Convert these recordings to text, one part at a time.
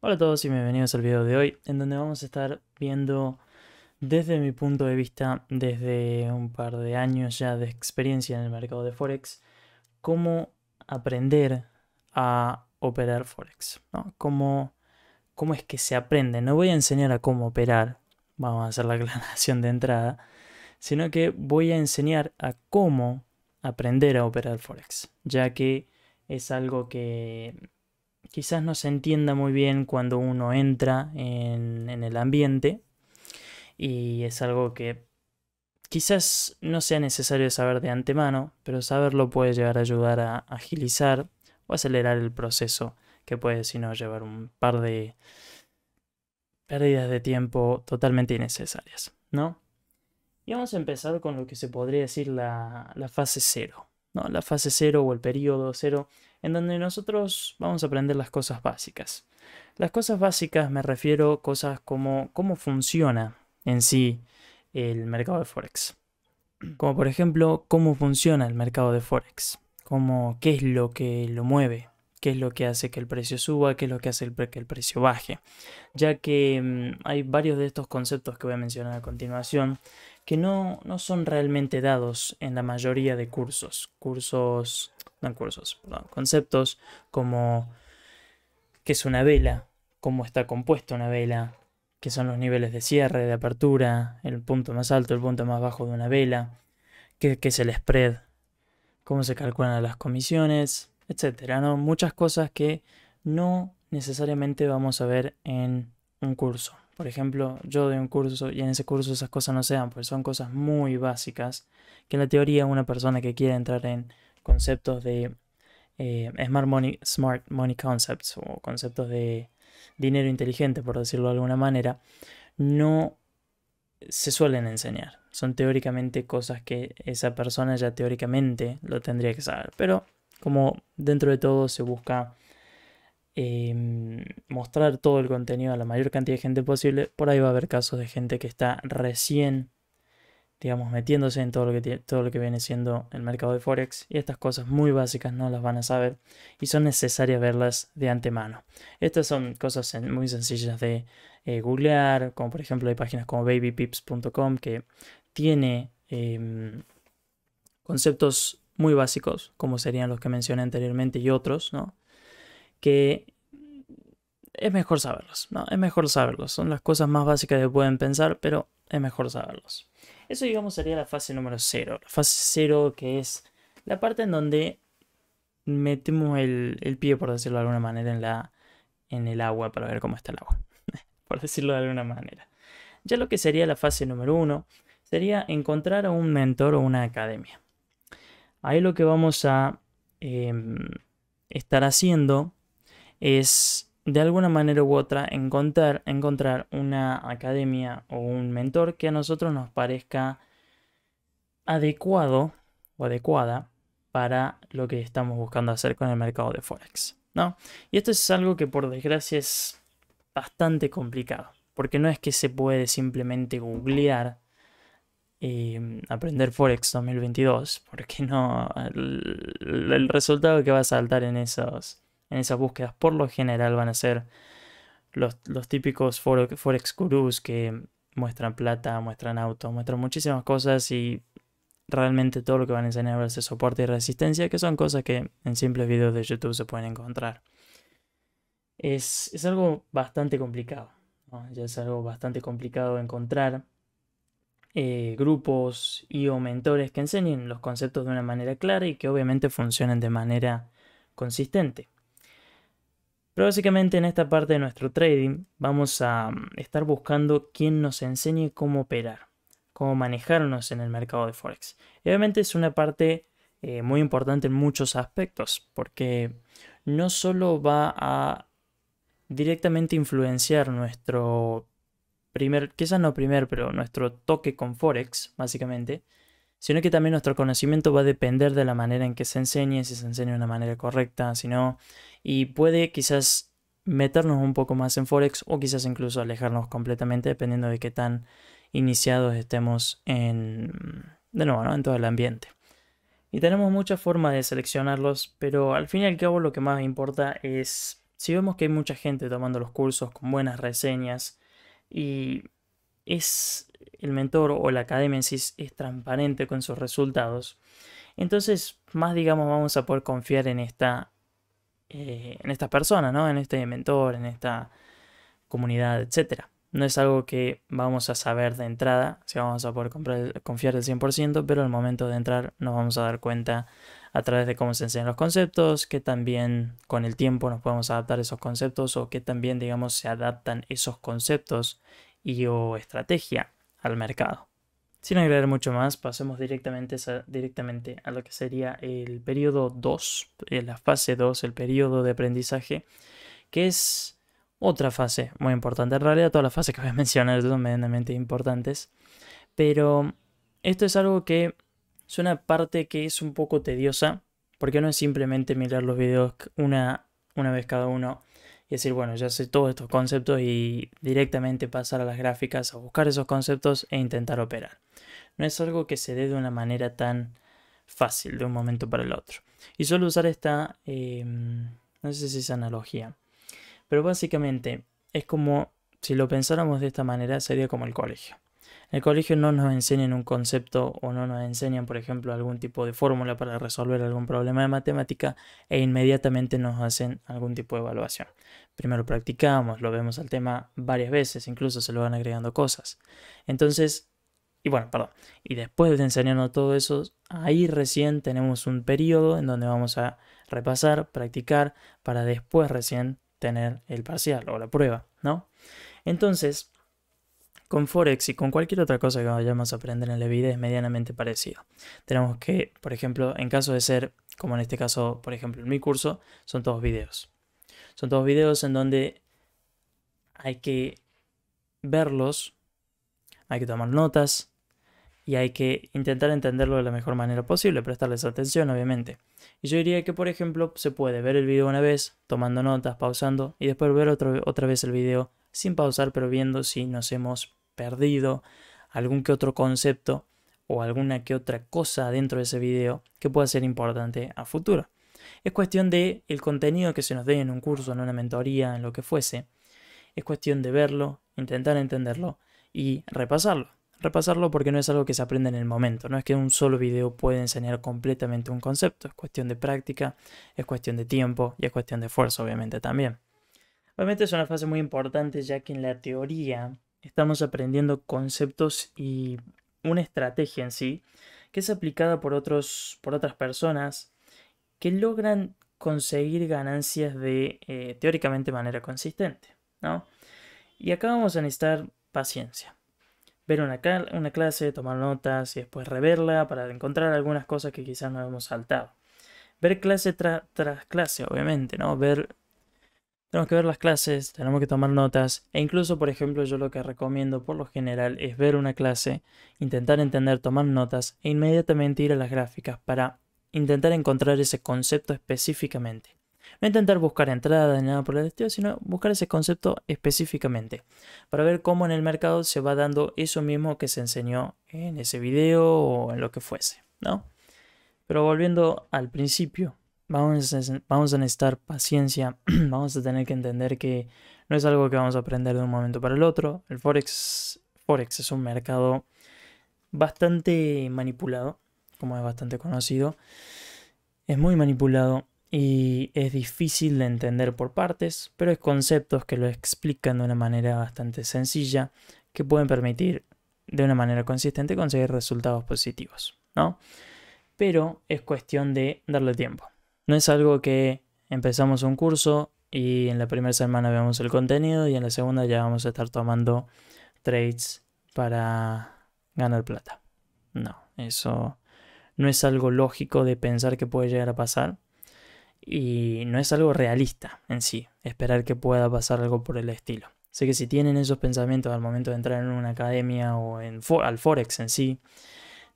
Hola a todos y bienvenidos al video de hoy, en donde vamos a estar viendo desde mi punto de vista, desde un par de años ya de experiencia en el mercado de Forex, cómo aprender a operar Forex. Cómo, cómo es que se aprende. No voy a enseñar a cómo operar, vamos a hacer la aclaración de entrada, sino que voy a enseñar a cómo aprender a operar Forex, ya que es algo que quizás no se entienda muy bien cuando uno entra en, el ambiente y es algo que quizás no sea necesario saber de antemano, pero saberlo puede llegar a ayudar a agilizar o acelerar el proceso que puede, si no, llevar un par de pérdidas de tiempo totalmente innecesarias, ¿no? Y vamos a empezar con lo que se podría decir la, la fase cero, ¿no? La fase cero o el periodo cero en donde nosotros vamos a aprender las cosas básicas. Las cosas básicas me refiero a cosas como cómo funciona en sí el mercado de Forex. Como por ejemplo, cómo funciona el mercado de Forex. Cómo, qué es lo que lo mueve, qué es lo que hace que el precio suba, qué es lo que hace que el precio baje. Ya que mm, hay varios de estos conceptos que voy a mencionar a continuación que no, no son realmente dados en la mayoría de cursos. Cursos no cursos, conceptos como qué es una vela, cómo está compuesta una vela, qué son los niveles de cierre, de apertura, el punto más alto, el punto más bajo de una vela, qué, es el spread, cómo se calculan las comisiones, etcétera, ¿no? Muchas cosas que no necesariamente vamos a ver en un curso. Por ejemplo, yo doy un curso y en ese curso esas cosas no se dan, pues son cosas muy básicas que en la teoría una persona que quiere entrar en conceptos de eh, smart, money, smart money concepts o conceptos de dinero inteligente, por decirlo de alguna manera, no se suelen enseñar. Son teóricamente cosas que esa persona ya teóricamente lo tendría que saber. Pero como dentro de todo se busca em, mostrar todo el contenido a la mayor cantidad de gente posible, por ahí va a haber casos de gente que está recién digamos, metiéndose en todo lo, que todo lo que viene siendo el mercado de Forex y estas cosas muy básicas no las van a saber y son necesarias verlas de antemano. Estas son cosas muy sencillas de eh, googlear, como por ejemplo hay páginas como babypips.com que tiene em, conceptos muy básicos, como serían los que mencioné anteriormente y otros, ¿no? Que es mejor saberlos, ¿no? Es mejor saberlos. Son las cosas más básicas que pueden pensar, pero es mejor saberlos. Eso, digamos, sería la fase número 0. La fase 0 que es la parte en donde metemos el, pie, por decirlo de alguna manera, en, la, en el agua para ver cómo está el agua. por decirlo de alguna manera. Ya lo que sería la fase número 1 sería encontrar a un mentor o una academia. Ahí lo que vamos a em, estar haciendo es de alguna manera u otra encontrar, encontrar una academia o un mentor que a nosotros nos parezca adecuado o adecuada para lo que estamos buscando hacer con el mercado de Forex. ¿no? Y esto es algo que por desgracia es bastante complicado, porque no es que se puede simplemente googlear eh, aprender Forex 2022, porque no, el, el resultado que va a saltar en esos en esas búsquedas por lo general van a ser los, típicos Forex gurús que muestran plata, muestran auto, muestran muchísimas cosas y realmente todo lo que van a enseñar es soporte y resistencia, que son cosas que en simples videos de YouTube se pueden encontrar. Es, algo bastante complicado, ya es algo bastante complicado encontrar eh, grupos y o mentores que enseñen los conceptos de una manera clara y que obviamente funcionen de manera consistente. Pero básicamente en esta parte de nuestro trading vamos a mm, estar buscando quién nos enseñe cómo operar, cómo manejarnos en el mercado de Forex. Y obviamente es una parte eh, muy importante en muchos aspectos, porque no solo va a directamente influenciar nuestro primer, quizás no primer, pero nuestro toque con Forex, básicamente, sino que también nuestro conocimiento va a depender de la manera en que se enseñe, si se enseña de una manera correcta, si no, y puede quizás meternos un poco más en Forex o quizás incluso alejarnos completamente dependiendo de qué tan iniciados estemos en, de nuevo, en todo el ambiente. Y tenemos muchas formas de seleccionarlos, pero al fin y al cabo lo que más importa es si vemos que hay mucha gente tomando los cursos con buenas reseñas y es el mentor o la academia en sí es transparente con sus resultados, entonces más digamos vamos a poder confiar en esta eh, en esta persona, ¿no? En este mentor, en esta comunidad, etc. No es algo que vamos a saber de entrada, si vamos a poder confiar al 100%, pero al momento de entrar nos vamos a dar cuenta a través de cómo se enseñan los conceptos, que también con el tiempo nos podemos adaptar a esos conceptos o que también, digamos, se adaptan esos conceptos y o estrategia al mercado. Sin agregar mucho más, pasemos directamente a, lo que sería el periodo 2, eh, la fase 2, el periodo de aprendizaje, que es otra fase muy importante. En realidad todas las fases que voy a mencionar son medianamente importantes, pero esto es algo que es una parte que es un poco tediosa, porque no es simplemente mirar los videos una, una vez cada uno y decir, bueno, ya sé todos estos conceptos y directamente pasar a las gráficas a buscar esos conceptos e intentar operar. No es algo que se dé de una manera tan fácil de un momento para el otro. Y suelo usar esta, em, no sé si es analogía, pero básicamente es como, si lo pensáramos de esta manera, sería como el colegio. El colegio no nos enseñan un concepto o no nos enseñan, por ejemplo, algún tipo de fórmula para resolver algún problema de matemática e inmediatamente nos hacen algún tipo de evaluación. Primero practicamos, lo vemos al tema varias veces, incluso se lo van agregando cosas. Entonces, y bueno, perdón, y después de enseñarnos todo eso, ahí recién tenemos un periodo en donde vamos a repasar, practicar, para después recién tener el parcial o la prueba, ¿no? Entonces, con Forex y con cualquier otra cosa que vayamos a aprender en la vida es medianamente parecido. Tenemos que, por ejemplo, en caso de ser, como en este caso, por ejemplo, en mi curso, son todos videos. Son todos videos en donde hay que verlos, hay que tomar notas y hay que intentar entenderlo de la mejor manera posible, prestarles atención, obviamente. Y yo diría que, por ejemplo, se puede ver el video una vez, tomando notas, pausando, y después ver otra vez el video sin pausar, pero viendo si nos hemos perdido algún que otro concepto o alguna que otra cosa dentro de ese video que pueda ser importante a futuro. Es cuestión de el contenido que se nos dé en un curso, en una mentoría, en lo que fuese. Es cuestión de verlo, intentar entenderlo y repasarlo. Repasarlo porque no es algo que se aprende en el momento, no es que un solo video puede enseñar completamente un concepto, es cuestión de práctica, es cuestión de tiempo y es cuestión de esfuerzo obviamente también. Obviamente es una fase muy importante ya que en la teoría estamos aprendiendo conceptos y una estrategia en sí que es aplicada por, otros, por otras personas que logran conseguir ganancias de eh, teóricamente manera consistente. ¿no? Y acá vamos a necesitar paciencia. Ver una, clase, tomar notas y después reverla para encontrar algunas cosas que quizás no hemos saltado. Ver clase tras clase, obviamente, ¿no? Ver tenemos que ver las clases, tenemos que tomar notas e incluso, por ejemplo, yo lo que recomiendo por lo general es ver una clase, intentar entender, tomar notas e inmediatamente ir a las gráficas para intentar encontrar ese concepto específicamente. No intentar buscar entradas ni nada por el estilo, sino buscar ese concepto específicamente para ver cómo en el mercado se va dando eso mismo que se enseñó en ese video o en lo que fuese, ¿no? Pero volviendo al principio, vamos a, necesitar paciencia, vamos a tener que entender que no es algo que vamos a aprender de un momento para el otro. El Forex, Forex es un mercado bastante manipulado, como es bastante conocido. Es muy manipulado y es difícil de entender por partes, pero es conceptos que lo explican de una manera bastante sencilla que pueden permitir de una manera consistente conseguir resultados positivos, ¿no? Pero es cuestión de darle tiempo. No es algo que empezamos un curso y en la primera semana vemos el contenido y en la segunda ya vamos a estar tomando trades para ganar plata. No, eso no es algo lógico de pensar que puede llegar a pasar y no es algo realista en sí, esperar que pueda pasar algo por el estilo. Sé que si tienen esos pensamientos al momento de entrar en una academia o en al Forex en sí,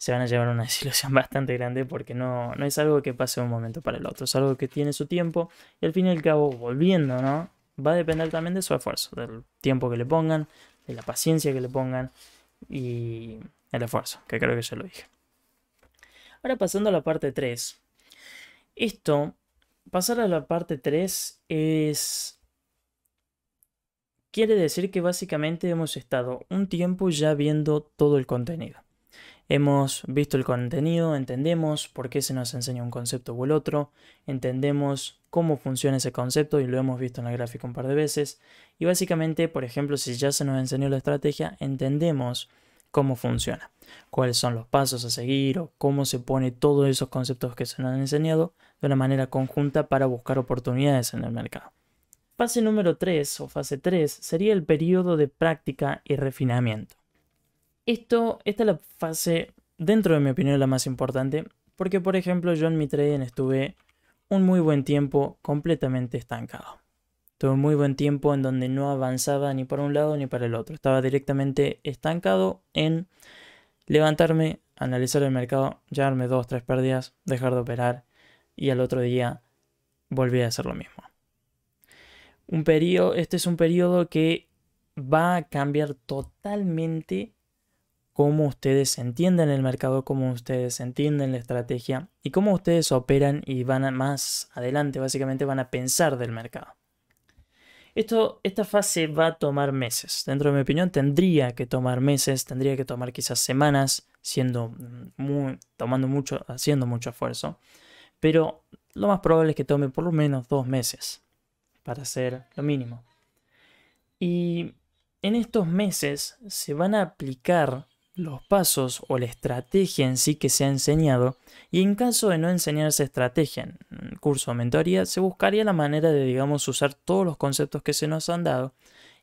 se van a llevar una desilusión bastante grande porque no, no es algo que pase de un momento para el otro, es algo que tiene su tiempo y al fin y al cabo, volviendo, ¿no? Va a depender también de su esfuerzo, del tiempo que le pongan, de la paciencia que le pongan y el esfuerzo, que creo que ya lo dije. Ahora pasando a la parte 3. Esto, pasar a la parte 3 es quiere decir que básicamente hemos estado un tiempo ya viendo todo el contenido. Hemos visto el contenido, entendemos por qué se nos enseña un concepto o el otro, entendemos cómo funciona ese concepto y lo hemos visto en la gráfica un par de veces. Y básicamente, por ejemplo, si ya se nos enseñó la estrategia, entendemos cómo funciona, cuáles son los pasos a seguir o cómo se pone todos esos conceptos que se nos han enseñado de una manera conjunta para buscar oportunidades en el mercado. Fase número 3 o fase 3 sería el periodo de práctica y refinamiento. Esto, esta es la fase, dentro de mi opinión, la más importante, porque por ejemplo yo en mi trading estuve un muy buen tiempo completamente estancado. Tuve un muy buen tiempo en donde no avanzaba ni para un lado ni para el otro. Estaba directamente estancado en levantarme, analizar el mercado, llevarme dos, tres pérdidas, dejar de operar y al otro día volví a hacer lo mismo. Un periodo, este es un periodo que va a cambiar totalmente cómo ustedes entienden el mercado, cómo ustedes entienden la estrategia y cómo ustedes operan y van más adelante, básicamente van a pensar del mercado. Esta fase va a tomar meses. Dentro de mi opinión, tendría que tomar meses, tendría que tomar quizás semanas, siendo muy, tomando mucho, haciendo mucho esfuerzo. Pero lo más probable es que tome por lo menos dos meses para hacer lo mínimo. Y en estos meses se van a aplicar los pasos o la estrategia en sí que se ha enseñado y en caso de no enseñarse estrategia en curso o mentoría se buscaría la manera de digamos usar todos los conceptos que se nos han dado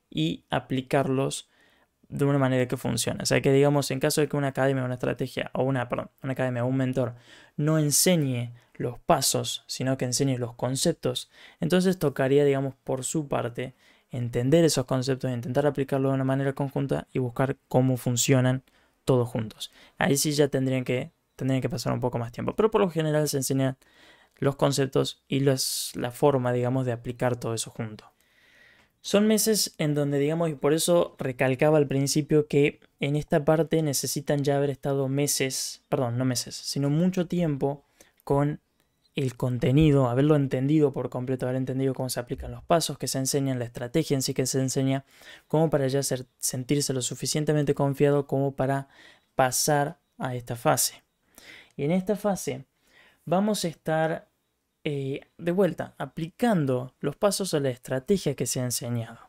y aplicarlos de una manera que funcione. O sea que digamos en caso de que una academia, una estrategia o una, perdón, una academia o un mentor no enseñe los pasos, sino que enseñe los conceptos, entonces tocaría digamos por su parte entender esos conceptos, intentar aplicarlos de una manera conjunta y buscar cómo funcionan todos juntos. Ahí sí ya tendrían que, tendrían que pasar un poco más tiempo. Pero por lo general se enseñan los conceptos y los, la forma, digamos, de aplicar todo eso junto. Son meses en donde, digamos, y por eso recalcaba al principio que en esta parte necesitan ya haber estado meses, perdón, no meses, sino mucho tiempo con el contenido, haberlo entendido por completo, haber entendido cómo se aplican los pasos que se enseñan, la estrategia en sí que se enseña, como para ya sentirse lo suficientemente confiado como para pasar a esta fase. Y en esta fase vamos a estar eh, de vuelta aplicando los pasos a la estrategia que se ha enseñado.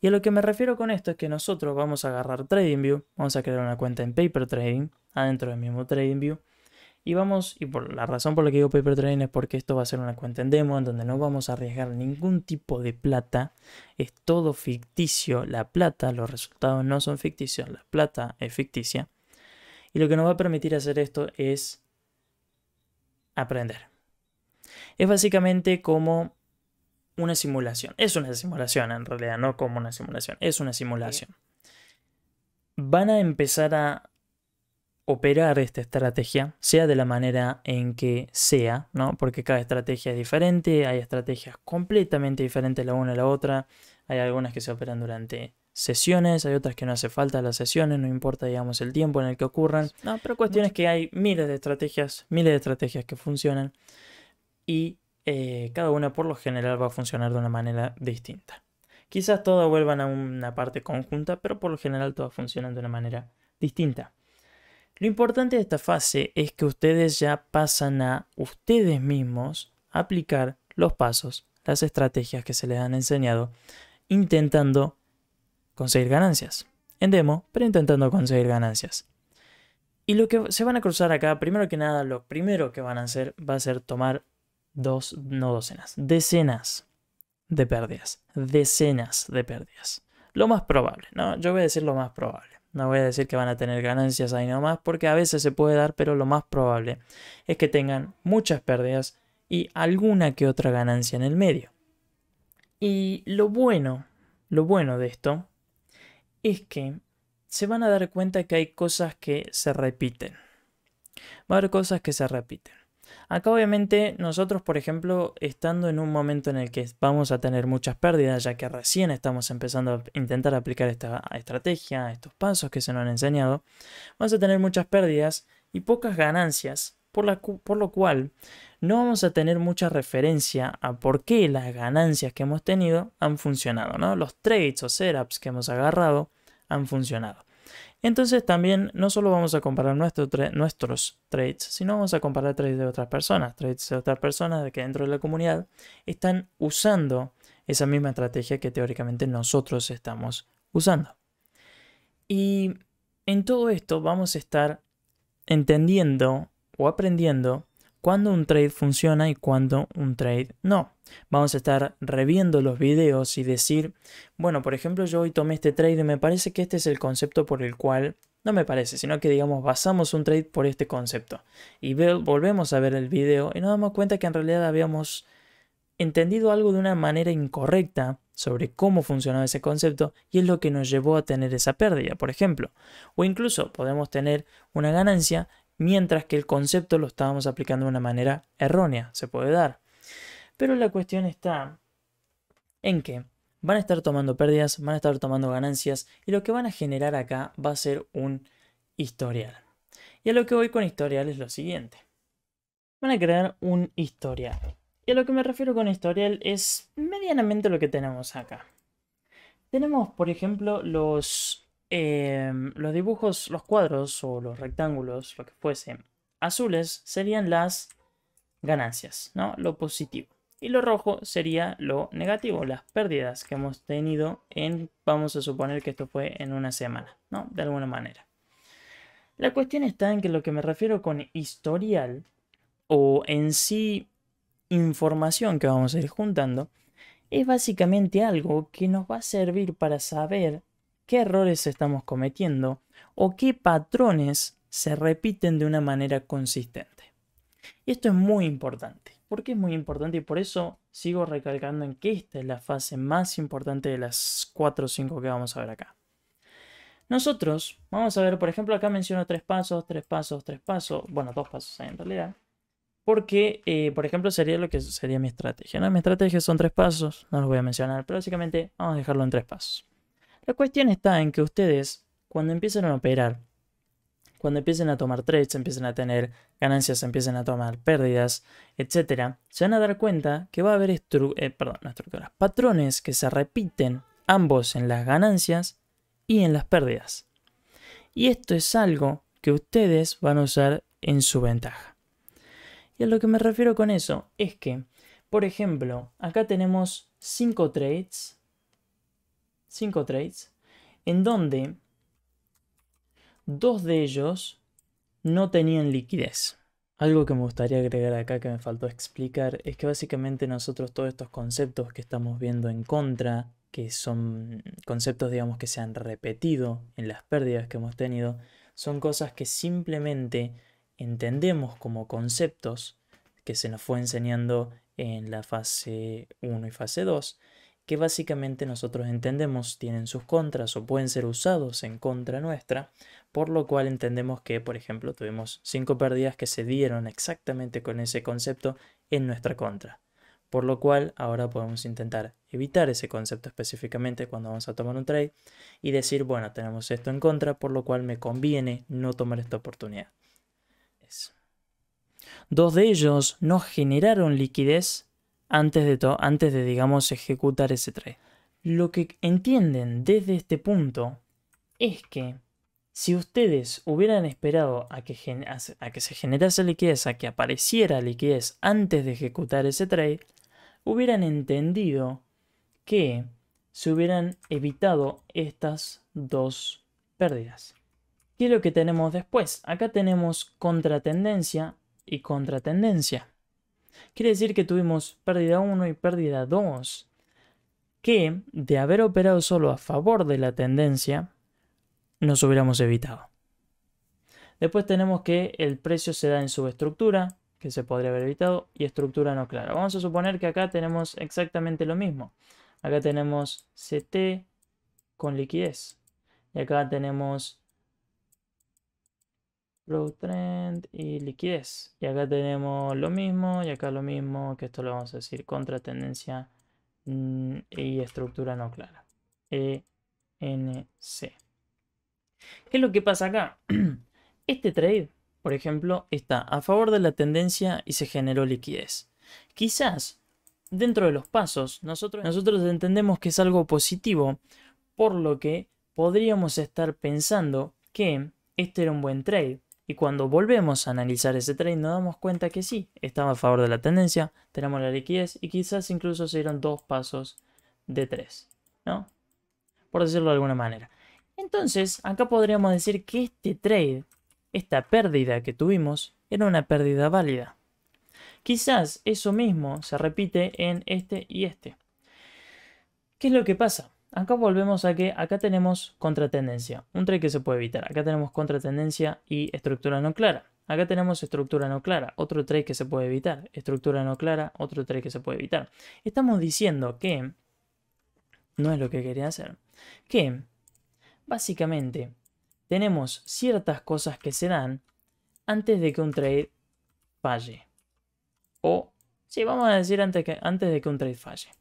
Y a lo que me refiero con esto es que nosotros vamos a agarrar TradingView, vamos a crear una cuenta en Paper Trading, adentro del mismo TradingView, y vamos, y por la razón por la que digo paper trading es porque esto va a ser una cuenta en demo en donde no vamos a arriesgar ningún tipo de plata. Es todo ficticio. La plata, los resultados no son ficticios, la plata es ficticia. Y lo que nos va a permitir hacer esto es aprender. Es básicamente como una simulación. Es una simulación en realidad, no como una simulación. Es una simulación. Van a empezar a operar esta estrategia, sea de la manera en que sea, ¿no? Porque cada estrategia es diferente, hay estrategias completamente diferentes la una a la otra, hay algunas que se operan durante sesiones, hay otras que no hace falta las sesiones, no importa, digamos, el tiempo en el que ocurran, no, pero cuestión es que hay miles de estrategias, miles de estrategias que funcionan y eh, cada una por lo general va a funcionar de una manera distinta. Quizás todas vuelvan a una parte conjunta, pero por lo general todas funcionan de una manera distinta. Lo importante de esta fase es que ustedes ya pasan a ustedes mismos aplicar los pasos, las estrategias que se les han enseñado, intentando conseguir ganancias. En demo, pero intentando conseguir ganancias. Y lo que se van a cruzar acá, primero que nada, lo primero que van a hacer va a ser tomar dos, no docenas, decenas de pérdidas. Decenas de pérdidas. Lo más probable, ¿no? Yo voy a decir lo más probable. No voy a decir que van a tener ganancias ahí nomás, porque a veces se puede dar, pero lo más probable es que tengan muchas pérdidas y alguna que otra ganancia en el medio. Y lo bueno, lo bueno de esto es que se van a dar cuenta que hay cosas que se repiten. Va a haber cosas que se repiten. Acá obviamente nosotros, por ejemplo, estando en un momento en el que vamos a tener muchas pérdidas, ya que recién estamos empezando a intentar aplicar esta estrategia, estos pasos que se nos han enseñado, vamos a tener muchas pérdidas y pocas ganancias, por, por lo cual no vamos a tener mucha referencia a por qué las ganancias que hemos tenido han funcionado, ¿no? Los trades o setups que hemos agarrado han funcionado. Entonces también no solo vamos a comparar nuestros trades, sino vamos a comparar trades de otras personas, trades de otras personas de que dentro de la comunidad están usando esa misma estrategia que teóricamente nosotros estamos usando. Y en todo esto vamos a estar entendiendo o aprendiendo cuándo un trade funciona y cuándo un trade no. Vamos a estar reviendo los videos y decir, bueno, por ejemplo, yo hoy tomé este trade y me parece que este es el concepto por el cual, no me parece, sino que digamos, basamos un trade por este concepto. Y volvemos a ver el video y nos damos cuenta que en realidad habíamos entendido algo de una manera incorrecta sobre cómo funcionaba ese concepto y es lo que nos llevó a tener esa pérdida, por ejemplo. O incluso podemos tener una ganancia mientras que el concepto lo estábamos aplicando de una manera errónea, se puede dar. Pero la cuestión está en que van a estar tomando pérdidas, van a estar tomando ganancias y lo que van a generar acá va a ser un historial. Y a lo que voy con historial es lo siguiente. Van a crear un historial. Y a lo que me refiero con historial es medianamente lo que tenemos acá. Tenemos, por ejemplo, los Em, los dibujos, los cuadros o los rectángulos, lo que fuese, azules serían las ganancias, ¿no? Lo positivo. Y lo rojo sería lo negativo, las pérdidas que hemos tenido en, vamos a suponer que esto fue en una semana, ¿no? De alguna manera. La cuestión está en que lo que me refiero con historial o en sí información que vamos a ir juntando es básicamente algo que nos va a servir para saber qué errores estamos cometiendo o qué patrones se repiten de una manera consistente. Y esto es muy importante. ¿Por qué es muy importante? Y por eso sigo recalcando en que esta es la fase más importante de las 4 o 5 que vamos a ver acá. Nosotros vamos a ver, por ejemplo, acá menciono tres pasos, tres pasos, tres pasos, bueno, dos pasos en realidad, porque, eh, por ejemplo, sería lo que sería mi estrategia. ¿no? Mi estrategia son tres pasos, no los voy a mencionar, pero básicamente vamos a dejarlo en tres pasos. La cuestión está en que ustedes, cuando empiecen a operar, cuando empiecen a tomar trades, empiecen a tener ganancias, empiecen a tomar pérdidas, etc., se van a dar cuenta que va a haber eh, estructuras, patrones que se repiten ambos en las ganancias y en las pérdidas. Y esto es algo que ustedes van a usar en su ventaja. Y a lo que me refiero con eso es que, por ejemplo, acá tenemos 5 trades 5 trades, en donde dos de ellos no tenían liquidez. Algo que me gustaría agregar acá que me faltó explicar es que básicamente nosotros todos estos conceptos que estamos viendo en contra, que son conceptos digamos que se han repetido en las pérdidas que hemos tenido, son cosas que simplemente entendemos como conceptos que se nos fue enseñando en la fase 1 y fase 2 que básicamente nosotros entendemos tienen sus contras o pueden ser usados en contra nuestra, por lo cual entendemos que, por ejemplo, tuvimos cinco pérdidas que se dieron exactamente con ese concepto en nuestra contra. Por lo cual ahora podemos intentar evitar ese concepto específicamente cuando vamos a tomar un trade y decir, bueno, tenemos esto en contra, por lo cual me conviene no tomar esta oportunidad. Dos de ellos no generaron liquidez antes de, antes de digamos, ejecutar ese trade. Lo que entienden desde este punto es que si ustedes hubieran esperado a que, a que se generase liquidez, a que apareciera liquidez antes de ejecutar ese trade, hubieran entendido que se hubieran evitado estas dos pérdidas. ¿Qué es lo que tenemos después? Acá tenemos contratendencia y contratendencia. Quiere decir que tuvimos pérdida 1 y pérdida 2, que de haber operado solo a favor de la tendencia, nos hubiéramos evitado. Después tenemos que el precio se da en subestructura, que se podría haber evitado, y estructura no clara. Vamos a suponer que acá tenemos exactamente lo mismo. Acá tenemos CT con liquidez. Y acá tenemos Trend y liquidez. Y acá tenemos lo mismo y acá lo mismo, que esto lo vamos a decir contra tendencia mm, y estructura no clara. ENC. ¿Qué es lo que pasa acá? Este trade por ejemplo, está a favor de la tendencia y se generó liquidez. Quizás dentro de los pasos nosotros, nosotros entendemos que es algo positivo, por lo que podríamos estar pensando que este era un buen trade. Y cuando volvemos a analizar ese trade nos damos cuenta que sí, estaba a favor de la tendencia, tenemos la liquidez y quizás incluso se dieron dos pasos de tres, ¿no? Por decirlo de alguna manera. Entonces, acá podríamos decir que este trade, esta pérdida que tuvimos, era una pérdida válida. Quizás eso mismo se repite en este y este. ¿Qué es lo que pasa? Acá volvemos a que acá tenemos contratendencia, un trade que se puede evitar. Acá tenemos contratendencia y estructura no clara. Acá tenemos estructura no clara, otro trade que se puede evitar. Estructura no clara, otro trade que se puede evitar. Estamos diciendo que, no es lo que quería hacer, que básicamente tenemos ciertas cosas que se dan antes de que un trade falle. O, sí, vamos a decir antes, que, antes de que un trade falle.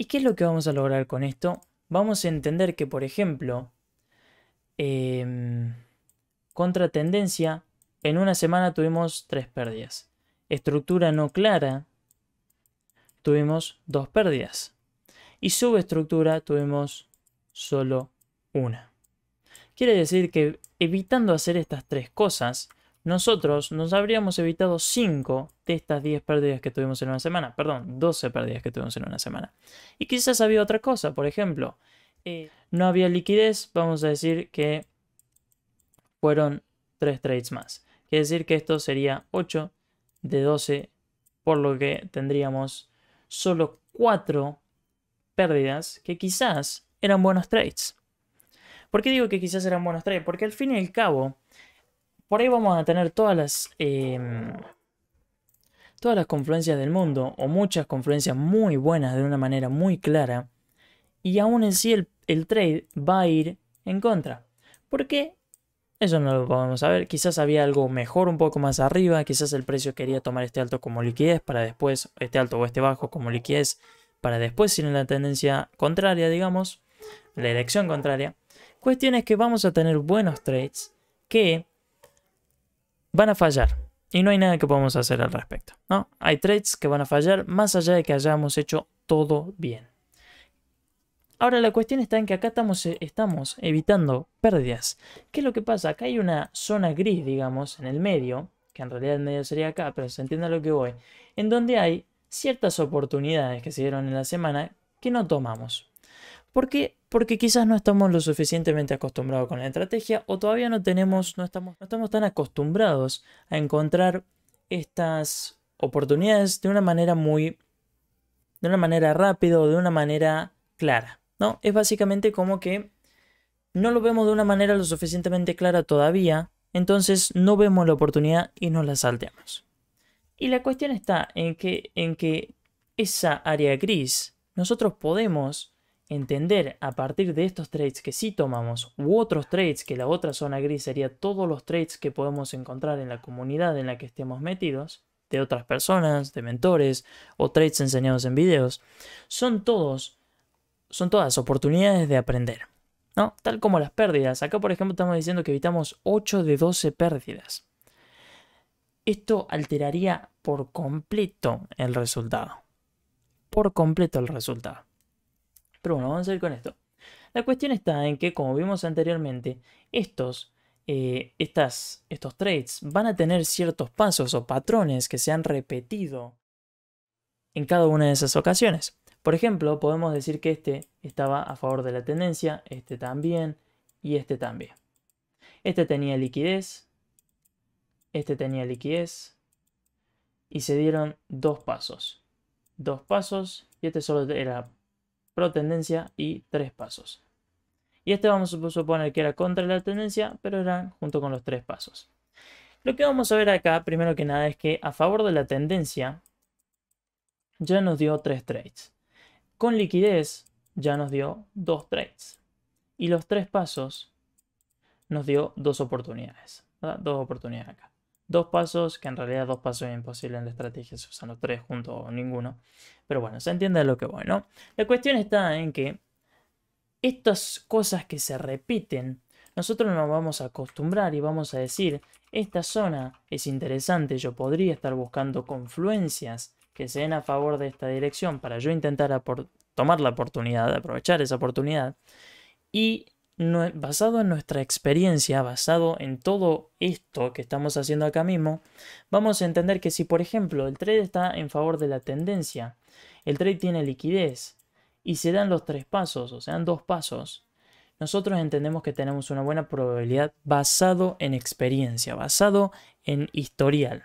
¿Y qué es lo que vamos a lograr con esto? Vamos a entender que, por ejemplo, eh, contra tendencia, en una semana tuvimos tres pérdidas. Estructura no clara, tuvimos dos pérdidas. Y subestructura tuvimos solo una. Quiere decir que evitando hacer estas tres cosas, nosotros nos habríamos evitado 5 de estas 10 pérdidas que tuvimos en una semana. Perdón, 12 pérdidas que tuvimos en una semana. Y quizás había otra cosa, por ejemplo, eh, no había liquidez, vamos a decir que fueron 3 trades más. Quiere decir que esto sería 8 de 12, por lo que tendríamos solo 4 pérdidas que quizás eran buenos trades. ¿Por qué digo que quizás eran buenos trades? Porque al fin y al cabo, por ahí vamos a tener todas las, em, todas las confluencias del mundo, o muchas confluencias muy buenas de una manera muy clara, y aún en sí el, el trade va a ir en contra. ¿Por qué? Eso no lo podemos saber. Quizás había algo mejor un poco más arriba. Quizás el precio quería tomar este alto como liquidez para después, este alto o este bajo como liquidez, para después ir en la tendencia contraria, digamos, la elección contraria. Cuestión es que vamos a tener buenos trades que van a fallar. Y no hay nada que podamos hacer al respecto. ¿no? Hay trades que van a fallar más allá de que hayamos hecho todo bien. Ahora la cuestión está en que acá estamos, eh, estamos evitando pérdidas. ¿Qué es lo que pasa? Acá hay una zona gris, digamos, en el medio, que en realidad el medio sería acá, pero se entiende lo que voy, en donde hay ciertas oportunidades que se dieron en la semana que no tomamos. ¿Por qué? Porque quizás no estamos lo suficientemente acostumbrados con la estrategia o todavía no tenemos, no estamos, no estamos tan acostumbrados a encontrar estas oportunidades de una manera muy, de una manera rápida o de una manera clara, ¿no? Es básicamente como que no lo vemos de una manera lo suficientemente clara todavía, entonces no vemos la oportunidad y nos la salteamos. Y la cuestión está en que, en que esa área gris, nosotros podemos entender a partir de estos trades que sí tomamos u otros trades que la otra zona gris sería todos los trades que podemos encontrar en la comunidad en la que estemos metidos, de otras personas, de mentores o trades enseñados en videos, son todos, son todas oportunidades de aprender. ¿no? Tal como las pérdidas. Acá, por ejemplo, estamos diciendo que evitamos 8 de 12 pérdidas. Esto alteraría por completo el resultado. Por completo el resultado. Pero bueno, vamos a ir con esto. La cuestión está en que, como vimos anteriormente, estos, eh, estas, estos trades van a tener ciertos pasos o patrones que se han repetido en cada una de esas ocasiones. Por ejemplo, podemos decir que este estaba a favor de la tendencia, este también y este también. Este tenía liquidez, este tenía liquidez y se dieron dos pasos. Dos pasos y este solo era tendencia y tres pasos. Y este vamos a suponer que era contra la tendencia, pero eran junto con los tres pasos. Lo que vamos a ver acá, primero que nada, es que a favor de la tendencia ya nos dio tres trades. Con liquidez ya nos dio dos trades. Y los tres pasos nos dio dos oportunidades. Dos oportunidades acá. Dos pasos, que en realidad dos pasos es imposible en la estrategia, se usan los tres juntos o ninguno. Pero bueno, se entiende lo que voy, ¿no? La cuestión está en que estas cosas que se repiten, nosotros nos vamos a acostumbrar y vamos a decir, esta zona es interesante, yo podría estar buscando confluencias que se den a favor de esta dirección para yo intentar tomar la oportunidad, aprovechar esa oportunidad. Y basado en nuestra experiencia, basado en todo esto que estamos haciendo acá mismo, vamos a entender que si, por ejemplo, el trade está en favor de la tendencia, el trade tiene liquidez y se dan los tres pasos, o sea, dos pasos, nosotros entendemos que tenemos una buena probabilidad basado en experiencia, basado en historial,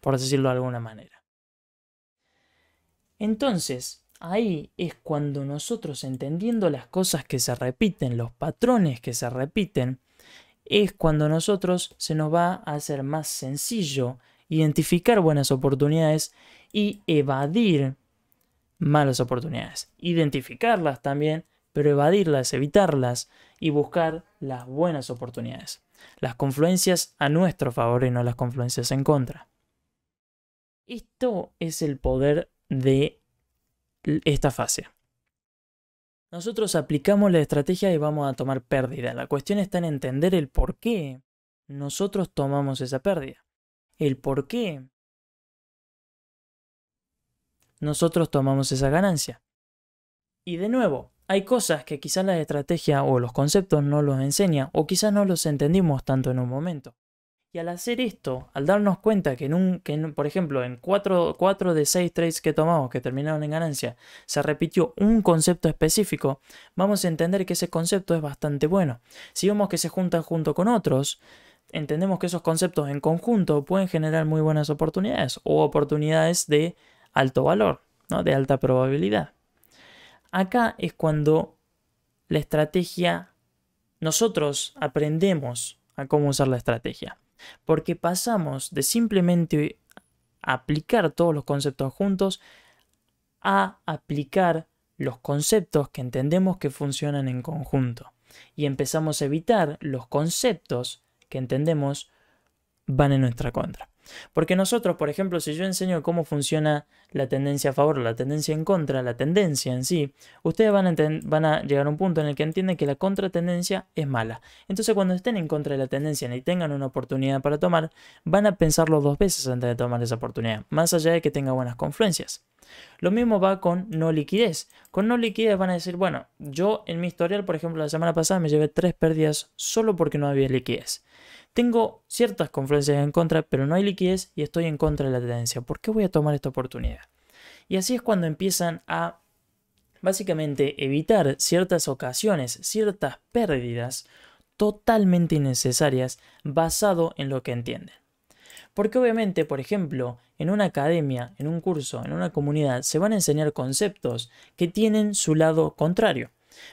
por decirlo de alguna manera. Entonces, ahí es cuando nosotros entendiendo las cosas que se repiten, los patrones que se repiten, es cuando nosotros se nos va a hacer más sencillo identificar buenas oportunidades y evadir malas oportunidades. Identificarlas también, pero evadirlas, evitarlas y buscar las buenas oportunidades. Las confluencias a nuestro favor y no las confluencias en contra. Esto es el poder de esta fase. Nosotros aplicamos la estrategia y vamos a tomar pérdida. La cuestión está en entender el por qué nosotros tomamos esa pérdida. El por qué nosotros tomamos esa ganancia. Y de nuevo, hay cosas que quizás la estrategia o los conceptos no los enseña o quizás no los entendimos tanto en un momento. Y al hacer esto, al darnos cuenta que, en un, que por ejemplo, en 4, de 6 trades que tomamos que terminaron en ganancia, se repitió un concepto específico, vamos a entender que ese concepto es bastante bueno. Si vemos que se juntan junto con otros, entendemos que esos conceptos en conjunto pueden generar muy buenas oportunidades o oportunidades de alto valor, ¿no? de alta probabilidad. Acá es cuando la estrategia, nosotros aprendemos a cómo usar la estrategia. Porque pasamos de simplemente aplicar todos los conceptos juntos a aplicar los conceptos que entendemos que funcionan en conjunto. Y empezamos a evitar los conceptos que entendemos van en nuestra contra. Porque nosotros, por ejemplo, si yo enseño cómo funciona la tendencia a favor o la tendencia en contra, la tendencia en sí, ustedes van a, van a llegar a un punto en el que entienden que la contratendencia es mala. Entonces cuando estén en contra de la tendencia y tengan una oportunidad para tomar, van a pensarlo dos veces antes de tomar esa oportunidad, más allá de que tenga buenas confluencias. Lo mismo va con no liquidez. Con no liquidez van a decir, bueno, yo en mi historial, por ejemplo, la semana pasada me llevé tres pérdidas solo porque no había liquidez. Tengo ciertas confluencias en contra, pero no hay liquidez y estoy en contra de la tendencia. ¿Por qué voy a tomar esta oportunidad? Y así es cuando empiezan a básicamente evitar ciertas ocasiones, ciertas pérdidas totalmente innecesarias basado en lo que entienden. Porque obviamente, por ejemplo, en una academia, en un curso, en una comunidad, se van a enseñar conceptos que tienen su lado contrario.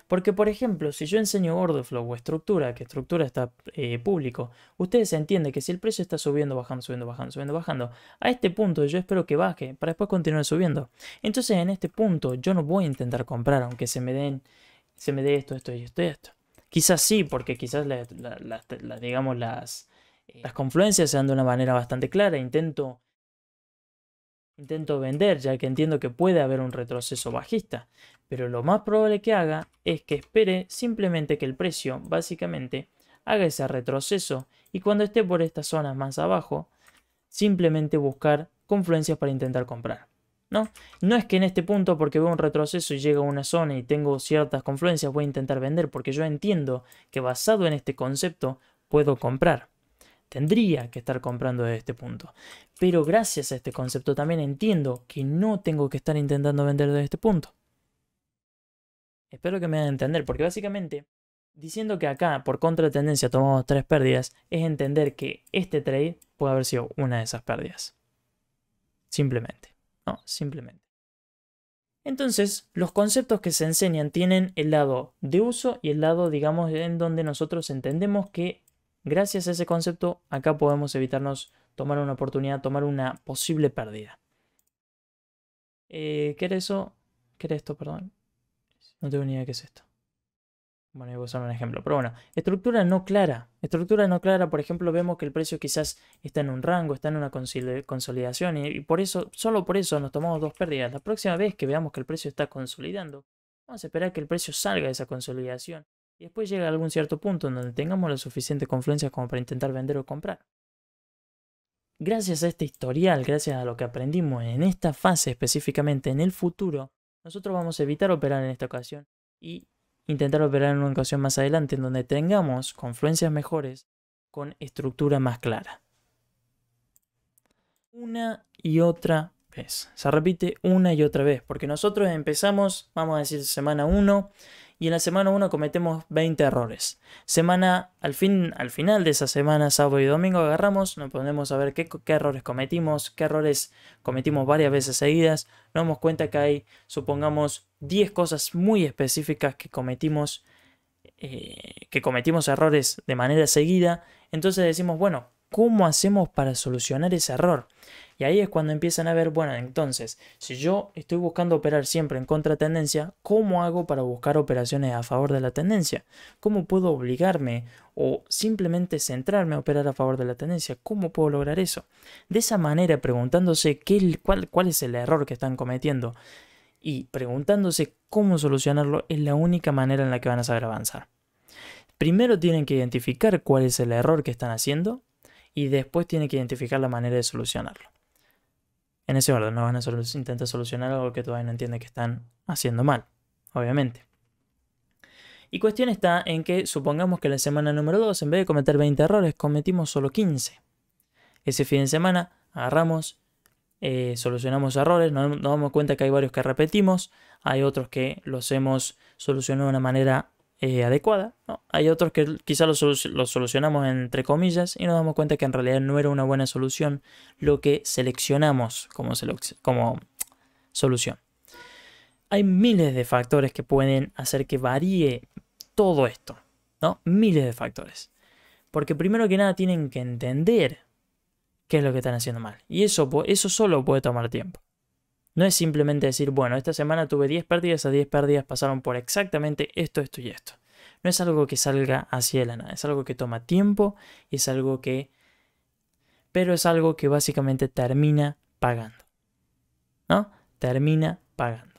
Porque, por ejemplo, si yo enseño order flow o estructura, que estructura está eh, público, ustedes entienden que si el precio está subiendo, bajando, subiendo, bajando, subiendo, bajando, a este punto yo espero que baje para después continuar subiendo. Entonces, en este punto yo no voy a intentar comprar, aunque se me den, se me dé esto, esto y esto y esto. Quizás sí, porque quizás digamos las, eh, las confluencias se dan de una manera bastante clara. Intento intento vender ya que entiendo que puede haber un retroceso bajista, pero lo más probable que haga es que espere simplemente que el precio básicamente haga ese retroceso y cuando esté por estas zonas más abajo, simplemente buscar confluencias para intentar comprar. ¿no? no es que en este punto porque veo un retroceso y llego a una zona y tengo ciertas confluencias voy a intentar vender porque yo entiendo que basado en este concepto puedo comprar. Tendría que estar comprando desde este punto. Pero gracias a este concepto también entiendo que no tengo que estar intentando vender desde este punto. Espero que me hagan entender, porque básicamente diciendo que acá por contratendencia tomamos tres pérdidas es entender que este trade puede haber sido una de esas pérdidas. Simplemente. No, simplemente. Entonces, los conceptos que se enseñan tienen el lado de uso y el lado, digamos, en donde nosotros entendemos que Gracias a ese concepto, acá podemos evitarnos tomar una oportunidad, tomar una posible pérdida. Eh, ¿Qué era eso? ¿Qué era esto? Perdón. No tengo ni idea de qué es esto. Bueno, voy a usar un ejemplo. Pero bueno, estructura no clara. Estructura no clara, por ejemplo, vemos que el precio quizás está en un rango, está en una consolidación y, por eso, solo por eso nos tomamos dos pérdidas. La próxima vez que veamos que el precio está consolidando, vamos a esperar que el precio salga de esa consolidación Y después llega algún cierto punto en donde tengamos la suficiente confluencia como para intentar vender o comprar. Gracias a este historial, gracias a lo que aprendimos en esta fase específicamente en el futuro, nosotros vamos a evitar operar en esta ocasión y intentar operar en una ocasión más adelante en donde tengamos confluencias mejores con estructura más clara. Una y otra Se repite una y otra vez, porque nosotros empezamos, vamos a decir, semana 1 y en la semana 1 cometemos 20 errores. Semana, al, fin, al final de esa semana, sábado y domingo, agarramos, nos ponemos a ver qué, qué, errores cometimos, qué errores cometimos varias veces seguidas, nos damos cuenta que hay, supongamos, 10 cosas muy específicas que cometimos, eh, que cometimos errores de manera seguida, entonces decimos, bueno, ¿cómo hacemos para solucionar ese error? Y ahí es cuando empiezan a ver, bueno, entonces, si yo estoy buscando operar siempre en contra tendencia, ¿cómo hago para buscar operaciones a favor de la tendencia? ¿Cómo puedo obligarme o simplemente centrarme a operar a favor de la tendencia? ¿Cómo puedo lograr eso? De esa manera, preguntándose qué, cuál, cuál es el error que están cometiendo y preguntándose cómo solucionarlo es la única manera en la que van a saber avanzar. Primero tienen que identificar cuál es el error que están haciendo y después tienen que identificar la manera de solucionarlo. En ese orden, no van a intentar solucionar algo que todavía no entienden que están haciendo mal, obviamente. Y cuestión está en que supongamos que la semana número 2, en vez de cometer 20 errores, cometimos solo 15. Ese fin de semana agarramos, eh, solucionamos errores, nos, damos cuenta que hay varios que repetimos, hay otros que los hemos solucionado de una manera eh, adecuada. Hay otros que quizás los, solucionamos entre comillas y nos damos cuenta que en realidad no era una buena solución lo que seleccionamos como, como solución. Hay miles de factores que pueden hacer que varíe todo esto, ¿no? Miles de factores. Porque primero que nada tienen que entender qué es lo que están haciendo mal. Y eso, eso solo puede tomar tiempo. No es simplemente decir, bueno, esta semana tuve 10 pérdidas, esas 10 pérdidas pasaron por exactamente esto, esto y esto. No es algo que salga hacia la nada, es algo que toma tiempo y es algo que... Pero es algo que básicamente termina pagando. ¿No? Termina pagando.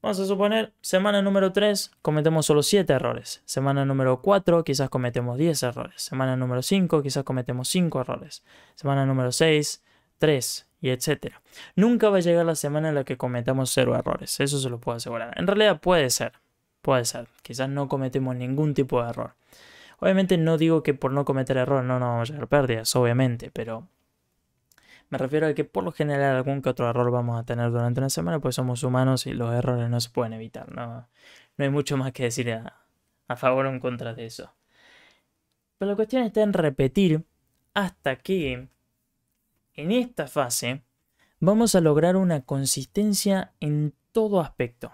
Vamos a suponer, semana número 3 cometemos solo 7 errores. Semana número 4 quizás cometemos 10 errores. Semana número 5 quizás cometemos 5 errores. Semana número 6, 3 y etcétera. Nunca va a llegar la semana en la que cometamos cero errores, eso se lo puedo asegurar. En realidad puede ser, puede ser, quizás no cometemos ningún tipo de error. Obviamente no digo que por no cometer error no nos vamos a llegar pérdidas, obviamente, pero me refiero a que por lo general algún que otro error vamos a tener durante una semana, pues somos humanos y los errores no se pueden evitar, no, no hay mucho más que decir a, a favor o en contra de eso. Pero la cuestión está en repetir hasta que en esta fase vamos a lograr una consistencia en todo aspecto.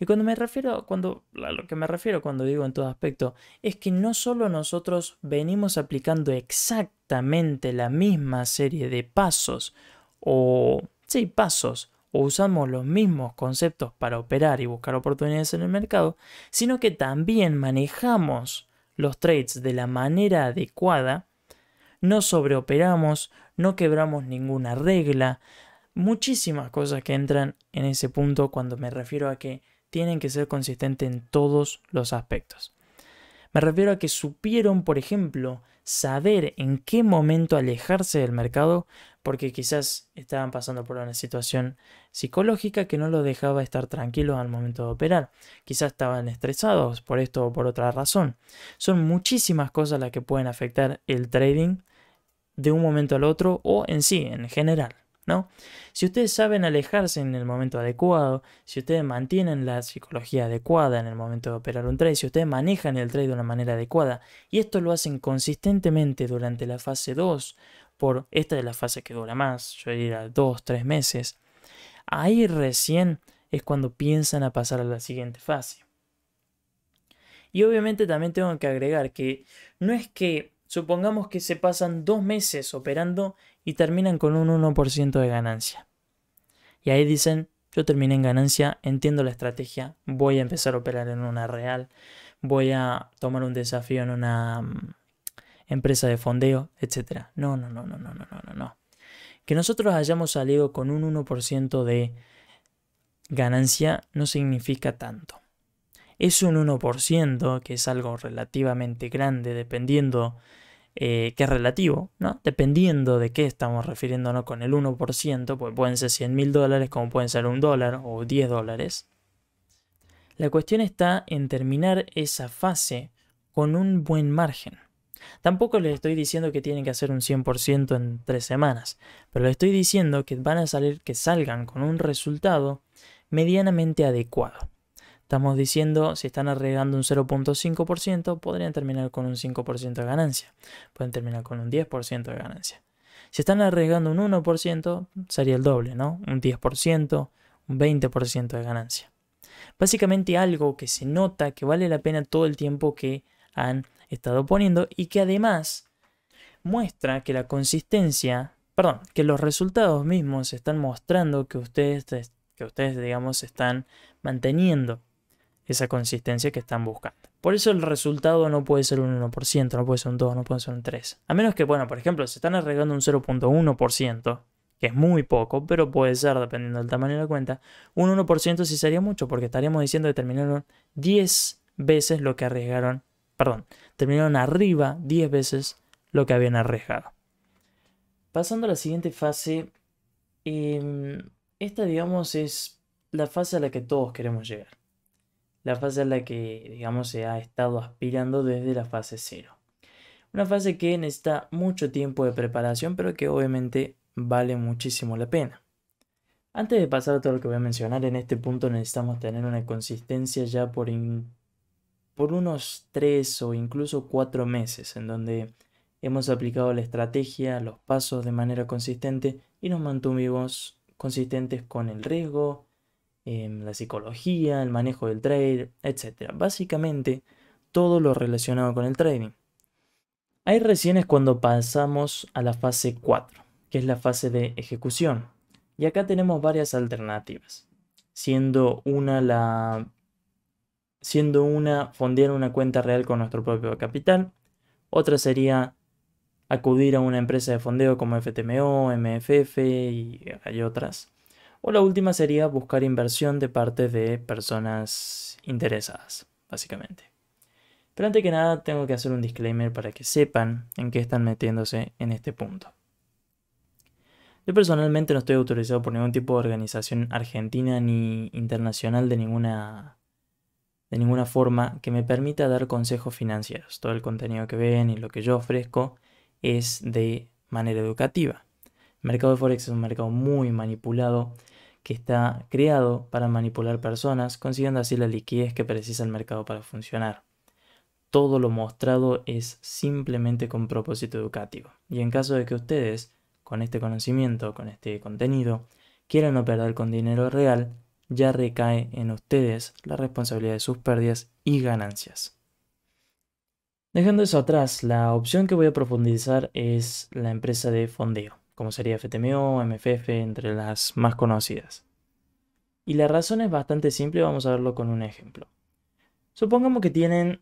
Y cuando me refiero, cuando, a lo que me refiero cuando digo en todo aspecto, es que no solo nosotros venimos aplicando exactamente la misma serie de pasos, o sí, pasos, o usamos los mismos conceptos para operar y buscar oportunidades en el mercado, sino que también manejamos los trades de la manera adecuada, no sobreoperamos, no quebramos ninguna regla, muchísimas cosas que entran en ese punto cuando me refiero a que tienen que ser consistentes en todos los aspectos. Me refiero a que supieron, por ejemplo, saber en qué momento alejarse del mercado porque quizás estaban pasando por una situación psicológica que no los dejaba estar tranquilos al momento de operar. Quizás estaban estresados por esto o por otra razón. Son muchísimas cosas las que pueden afectar el trading de un momento al otro o en sí, en general. ¿no? Si ustedes saben alejarse en el momento adecuado, si ustedes mantienen la psicología adecuada en el momento de operar un trade, si ustedes manejan el trade de una manera adecuada, y esto lo hacen consistentemente durante la fase 2, por esta de la fase que dura más, yo diría 2, 3 meses, ahí recién es cuando piensan a pasar a la siguiente fase. Y obviamente también tengo que agregar que no es que Supongamos que se pasan dos meses operando y terminan con un 1% de ganancia. Y ahí dicen, yo terminé en ganancia, entiendo la estrategia, voy a empezar a operar en una real, voy a tomar un desafío en una mm, empresa de fondeo, etc. No, no, no, no, no, no, no, no. Que nosotros hayamos salido con un 1% de ganancia no significa tanto. Es un 1%, que es algo relativamente grande, dependiendo, eh, es relativo, ¿no? Dependiendo de qué estamos refiriéndonos con el 1%, pues pueden ser 100 mil dólares como pueden ser un dólar o 10 dólares. La cuestión está en terminar esa fase con un buen margen. Tampoco les estoy diciendo que tienen que hacer un 100% en tres semanas, pero les estoy diciendo que van a salir, que salgan con un resultado medianamente adecuado. Estamos diciendo, si están arriesgando un 0.5%, podrían terminar con un 5% de ganancia. Pueden terminar con un 10% de ganancia. Si están arriesgando un 1%, sería el doble, ¿no? Un 10%, un 20% de ganancia. Básicamente algo que se nota que vale la pena todo el tiempo que han estado poniendo y que además muestra que la consistencia, perdón, que los resultados mismos están mostrando que ustedes, que ustedes digamos, están manteniendo esa consistencia que están buscando. Por eso el resultado no puede ser un 1%, no puede ser un 2, no puede ser un 3. A menos que, bueno, por ejemplo, se están arreglando un 0.1%, que es muy poco, pero puede ser, dependiendo del tamaño de la cuenta, un 1% sí sería mucho, porque estaríamos diciendo que terminaron 10 veces lo que arriesgaron, perdón, terminaron arriba 10 veces lo que habían arriesgado. Pasando a la siguiente fase, em, esta digamos es la fase a la que todos queremos llegar la fase en la que, digamos, se ha estado aspirando desde la fase 0. Una fase que necesita mucho tiempo de preparación, pero que obviamente vale muchísimo la pena. Antes de pasar a todo lo que voy a mencionar, en este punto necesitamos tener una consistencia ya por, por unos 3 o incluso 4 meses, en donde hemos aplicado la estrategia, los pasos de manera consistente y nos mantuvimos consistentes con el riesgo, la psicología, el manejo del trade, etc. Básicamente todo lo relacionado con el trading. Ahí recién es cuando pasamos a la fase 4, que es la fase de ejecución. Y acá tenemos varias alternativas, siendo una la siendo una fondear una cuenta real con nuestro propio capital, otra sería acudir a una empresa de fondeo como FTMO, MFF y hay otras. O la última sería buscar inversión de parte de personas interesadas, básicamente. Pero antes que nada tengo que hacer un disclaimer para que sepan en qué están metiéndose en este punto. Yo personalmente no estoy autorizado por ningún tipo de organización argentina ni internacional de ninguna, de ninguna forma que me permita dar consejos financieros. Todo el contenido que ven y lo que yo ofrezco es de manera educativa. El mercado de Forex es un mercado muy manipulado que está creado para manipular personas, consiguiendo así la liquidez que precisa el mercado para funcionar. Todo lo mostrado es simplemente con propósito educativo. Y en caso de que ustedes, con este conocimiento, con este contenido, quieran operar con dinero real, ya recae en ustedes la responsabilidad de sus pérdidas y ganancias. Dejando eso atrás, la opción que voy a profundizar es la empresa de fondeo como sería FTMO, MFF, entre las más conocidas. Y la razón es bastante simple, vamos a verlo con un ejemplo. Supongamos que tienen,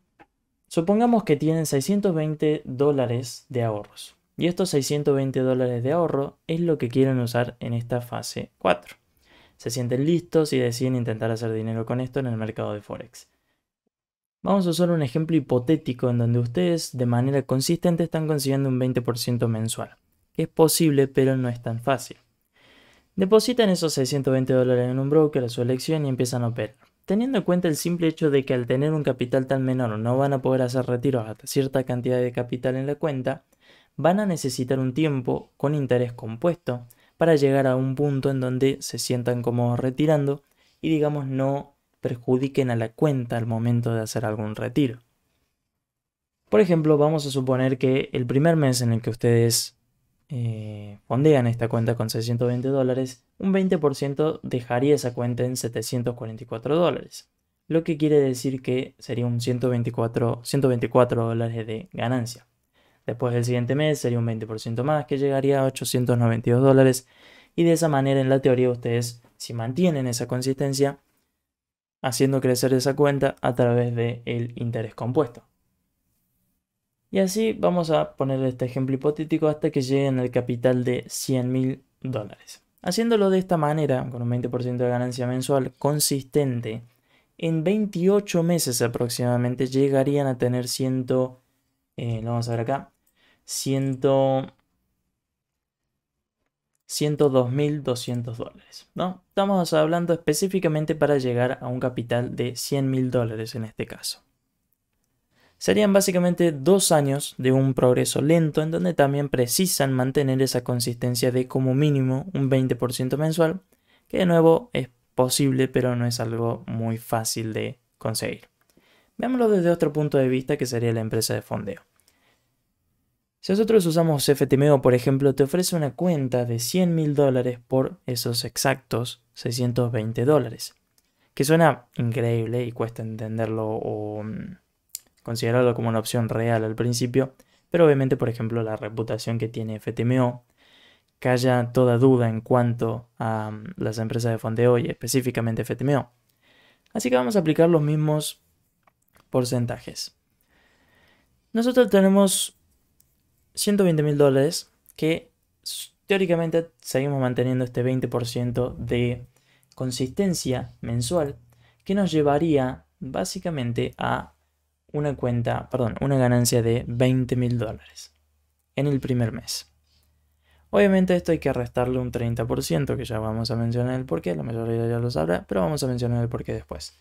supongamos que tienen 620 dólares de ahorros. Y estos 620 dólares de ahorro es lo que quieren usar en esta fase 4. Se sienten listos y deciden intentar hacer dinero con esto en el mercado de Forex. Vamos a usar un ejemplo hipotético en donde ustedes de manera consistente están consiguiendo un 20% mensual. Es posible, pero no es tan fácil. Depositan esos 620 dólares en un broker a su elección y empiezan a operar. Teniendo en cuenta el simple hecho de que al tener un capital tan menor no van a poder hacer retiros hasta cierta cantidad de capital en la cuenta, van a necesitar un tiempo con interés compuesto para llegar a un punto en donde se sientan como retirando y digamos no perjudiquen a la cuenta al momento de hacer algún retiro. Por ejemplo, vamos a suponer que el primer mes en el que ustedes eh, esta cuenta con 620 dólares, un 20% dejaría esa cuenta en 744 dólares, lo que quiere decir que sería un 124, 124 dólares de ganancia. Después del siguiente mes sería un 20% más, que llegaría a 892 dólares, y de esa manera en la teoría ustedes, si mantienen esa consistencia, haciendo crecer esa cuenta a través del interés compuesto. Y así vamos a poner este ejemplo hipotético hasta que lleguen al capital de 100 mil dólares. Haciéndolo de esta manera, con un 20% de ganancia mensual consistente en 28 meses aproximadamente llegarían a tener 100, eh, vamos a ver acá, 100, 102.200 dólares. ¿no? Estamos hablando específicamente para llegar a un capital de 100.000 dólares en este caso. Serían básicamente dos años de un progreso lento en donde también precisan mantener esa consistencia de como mínimo un 20% mensual, que de nuevo es posible pero no es algo muy fácil de conseguir. Veámoslo desde otro punto de vista que sería la empresa de fondeo. Si nosotros usamos FTMO, por ejemplo, te ofrece una cuenta de 100 mil dólares por esos exactos 620 dólares. Que suena increíble y cuesta entenderlo o mm, considerarlo como una opción real al principio, pero obviamente, por ejemplo, la reputación que tiene FTMO, haya toda duda en cuanto a mm, las empresas de fondeo y específicamente FTMO. Así que vamos a aplicar los mismos porcentajes. Nosotros tenemos 120 mil dólares que teóricamente seguimos manteniendo este 20% de consistencia mensual que nos llevaría básicamente a una cuenta, perdón, una ganancia de 20 mil dólares en el primer mes. Obviamente esto hay que restarle un 30%, que ya vamos a mencionar el porqué, la mayoría ya lo sabrá, pero vamos a mencionar el porqué después.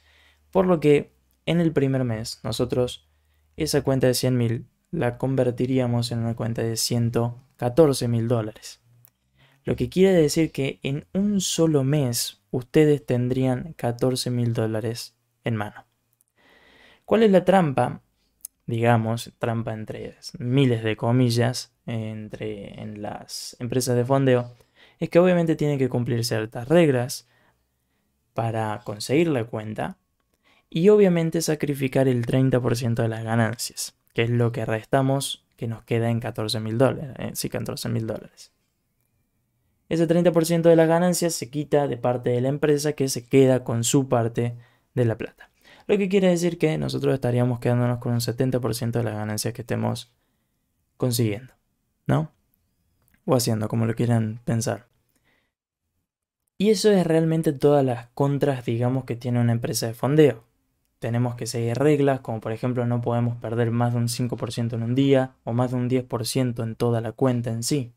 Por lo que en el primer mes nosotros esa cuenta de 100 mil la convertiríamos en una cuenta de 114 mil dólares. Lo que quiere decir que en un solo mes ustedes tendrían 14 mil dólares en mano. ¿Cuál es la trampa? Digamos, trampa entre miles de comillas entre, en las empresas de fondeo, es que obviamente tienen que cumplir ciertas reglas para conseguir la cuenta y obviamente sacrificar el 30% de las ganancias, que es lo que restamos que nos queda en 14 mil dólares, eh, sí, 14 mil dólares. Ese 30% de las ganancias se quita de parte de la empresa que se queda con su parte de la plata. Lo que quiere decir que nosotros estaríamos quedándonos con un 70% de las ganancias que estemos consiguiendo, ¿no? O haciendo, como lo quieran pensar. Y eso es realmente todas las contras, digamos, que tiene una empresa de fondeo. Tenemos que seguir reglas, como por ejemplo no podemos perder más de un 5% en un día o más de un 10% en toda la cuenta en sí.